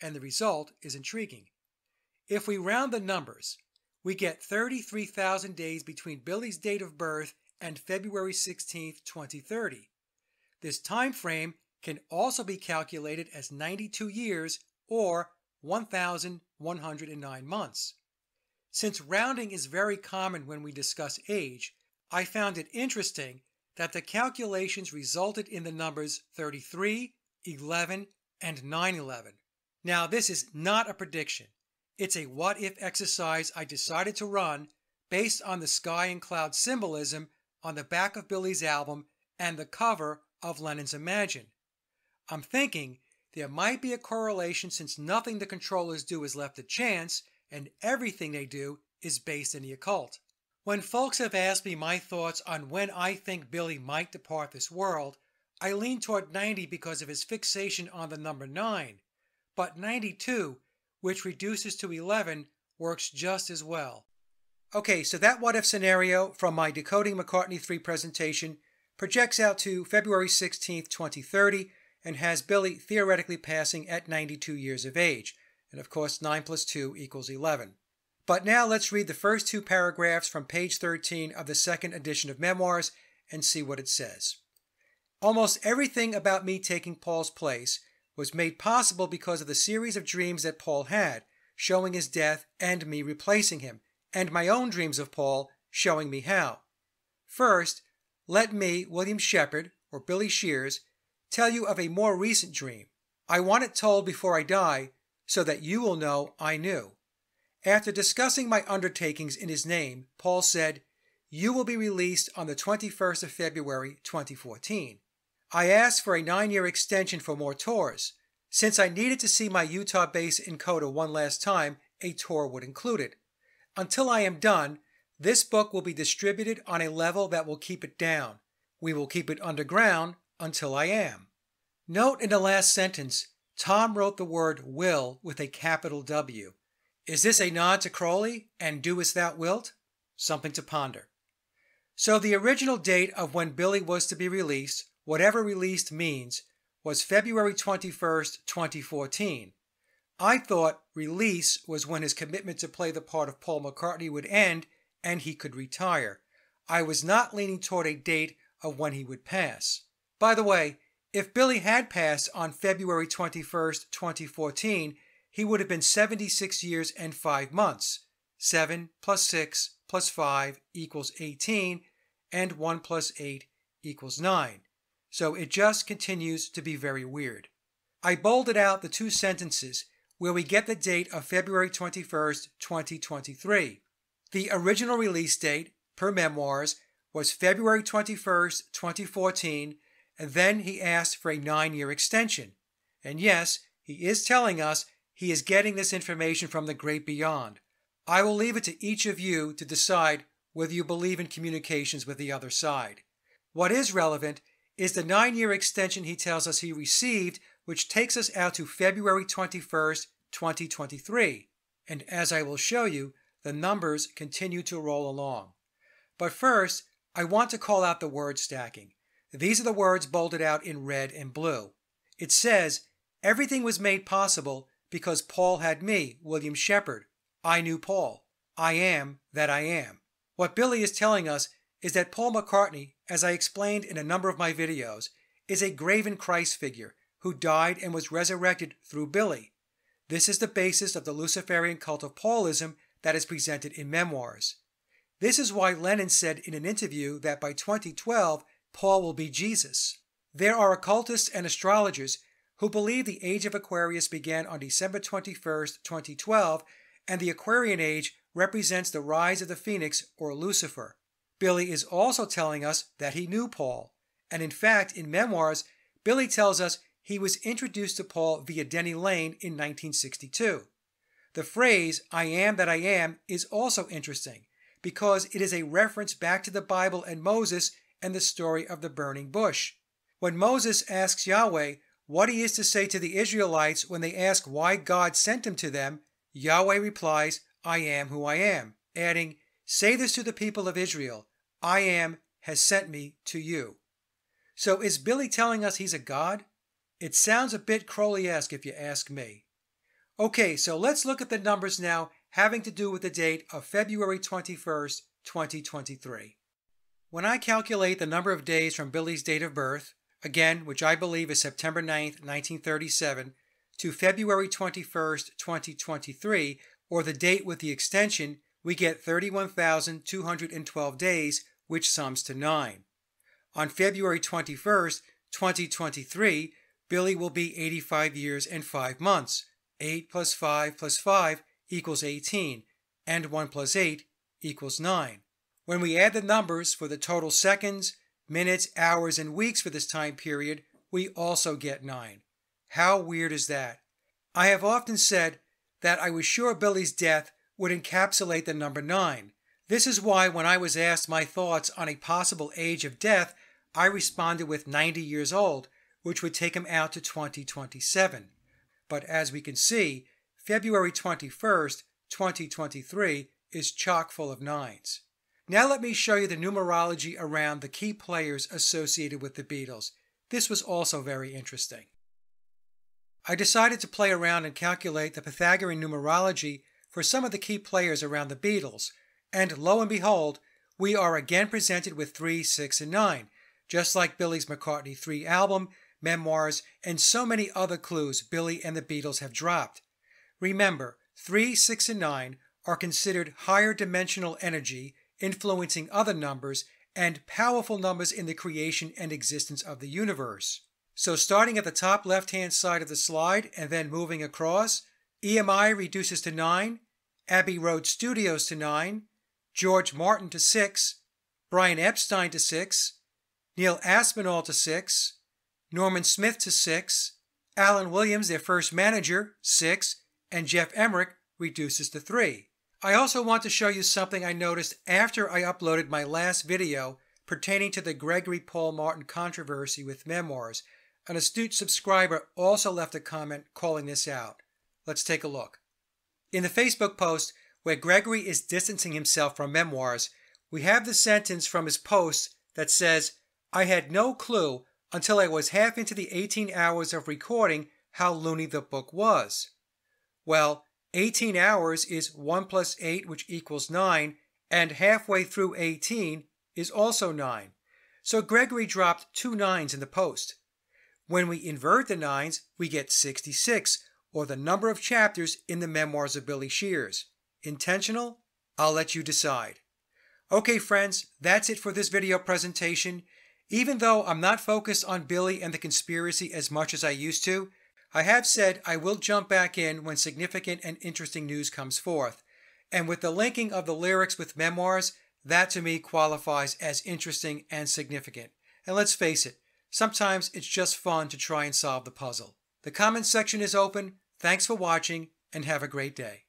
And the result is intriguing. If we round the numbers, we get 33,000 days between Billy's date of birth and February 16, 2030. This time frame can also be calculated as 92 years or 1,109 months. Since rounding is very common when we discuss age, I found it interesting that the calculations resulted in the numbers 33, 11, and 911. Now, this is not a prediction. It's a what if exercise I decided to run based on the sky and cloud symbolism on the back of Billy's album and the cover of Lennon's Imagine. I'm thinking there might be a correlation since nothing the controllers do is left to chance and everything they do is based in the occult. When folks have asked me my thoughts on when I think Billy might depart this world, I lean toward 90 because of his fixation on the number 9, but 92, which reduces to 11, works just as well. Okay, so that what if scenario from my Decoding McCartney 3 presentation projects out to February 16, 2030, and has Billy theoretically passing at 92 years of age. And of course, 9 plus 2 equals 11. But now let's read the first two paragraphs from page 13 of the second edition of Memoirs and see what it says. Almost everything about me taking Paul's place was made possible because of the series of dreams that Paul had, showing his death and me replacing him and my own dreams of Paul showing me how. First, let me, William Shepard, or Billy Shears, tell you of a more recent dream. I want it told before I die so that you will know I knew. After discussing my undertakings in his name, Paul said, You will be released on the 21st of February 2014. I asked for a nine year extension for more tours. Since I needed to see my Utah base in Coda one last time, a tour would include it. Until I am done, this book will be distributed on a level that will keep it down. We will keep it underground until I am. Note in the last sentence, Tom wrote the word will with a capital W. Is this a nod to Crowley and do as thou wilt? Something to ponder. So the original date of when Billy was to be released, whatever released means, was February 21st, 2014. I thought release was when his commitment to play the part of Paul McCartney would end and he could retire. I was not leaning toward a date of when he would pass. By the way, if Billy had passed on February 21st, 2014, he would have been 76 years and 5 months. 7 plus 6 plus 5 equals 18, and 1 plus 8 equals 9. So it just continues to be very weird. I bolded out the two sentences where we get the date of February 21st, 2023. The original release date, per memoirs, was February 21st, 2014, and then he asked for a nine year extension. And yes, he is telling us he is getting this information from the great beyond. I will leave it to each of you to decide whether you believe in communications with the other side. What is relevant is the nine year extension he tells us he received, which takes us out to February 21st, 2023. And as I will show you, the numbers continue to roll along. But first, I want to call out the word stacking. These are the words bolded out in red and blue. It says, Everything was made possible because Paul had me, William Shepherd. I knew Paul. I am that I am. What Billy is telling us is that Paul McCartney, as I explained in a number of my videos, is a graven Christ figure who died and was resurrected through Billy. This is the basis of the Luciferian cult of Paulism that is presented in memoirs. This is why Lennon said in an interview that by 2012, Paul will be Jesus. There are occultists and astrologers who believe the age of Aquarius began on December 21st, 2012, and the Aquarian age represents the rise of the phoenix or Lucifer. Billy is also telling us that he knew Paul, and in fact, in memoirs, Billy tells us he was introduced to Paul via Denny Laine in 1962. The phrase, I am that I am, is also interesting because it is a reference back to the Bible and Moses and the story of the burning bush. When Moses asks Yahweh what he is to say to the Israelites when they ask why God sent him to them, Yahweh replies, I am who I am, adding, Say this to the people of Israel I am has sent me to you. So is Billy telling us he's a god? It sounds a bit Crowley esque if you ask me. Okay, so let's look at the numbers now having to do with the date of February 21st, 2023. When I calculate the number of days from Billy's date of birth, again, which I believe is September 9, 1937, to February 21, 2023, or the date with the extension, we get 31,212 days, which sums to 9. On February 21, 2023, Billy will be 85 years and 5 months. 8 plus 5 plus 5 equals 18, and 1 plus 8 equals 9. When we add the numbers for the total seconds, minutes, hours, and weeks for this time period, we also get 9. How weird is that? I have often said that I was sure Billy's death would encapsulate the number 9. This is why, when I was asked my thoughts on a possible age of death, I responded with 90 years old, which would take him out to 2027. But as we can see, February 21st, 2023 is chock full of nines. Now let me show you the numerology around the key players associated with the Beatles. This was also very interesting. I decided to play around and calculate the Pythagorean numerology for some of the key players around the Beatles, and lo and behold, we are again presented with 3, 6, and 9, just like Billy's McCartney 3 album, memoirs, and so many other clues Billy and the Beatles have dropped. Remember, 3, 6, and 9 are considered higher dimensional energy influencing other numbers and powerful numbers in the creation and existence of the universe. So starting at the top left hand side of the slide and then moving across, EMI reduces to 9, Abbey Road Studios to 9, George Martin to 6, Brian Epstein to 6, Neil Aspinall to 6, Norman Smith to 6, Alan Williams, their first manager, 6, and Geoff Emerick reduces to 3. I also want to show you something I noticed after I uploaded my last video pertaining to the Gregory Paul Martin controversy with memoirs. An astute subscriber also left a comment calling this out. Let's take a look. In the Facebook post where Gregory is distancing himself from memoirs, we have the sentence from his post that says, I had no clue until I was half into the 18 hours of recording how loony the book was. Well, 18 hours is 1 plus 8, which equals 9, and halfway through 18 is also 9. So Gregory dropped two nines in the post. When we invert the nines, we get 66, or the number of chapters in the memoirs of Billy Shears. Intentional? I'll let you decide. Okay, friends, that's it for this video presentation. Even though I'm not focused on Billy and the conspiracy as much as I used to, I have said I will jump back in when significant and interesting news comes forth. And with the linking of the lyrics with memoirs, that to me qualifies as interesting and significant. And let's face it, sometimes it's just fun to try and solve the puzzle. The comments section is open. Thanks for watching and have a great day.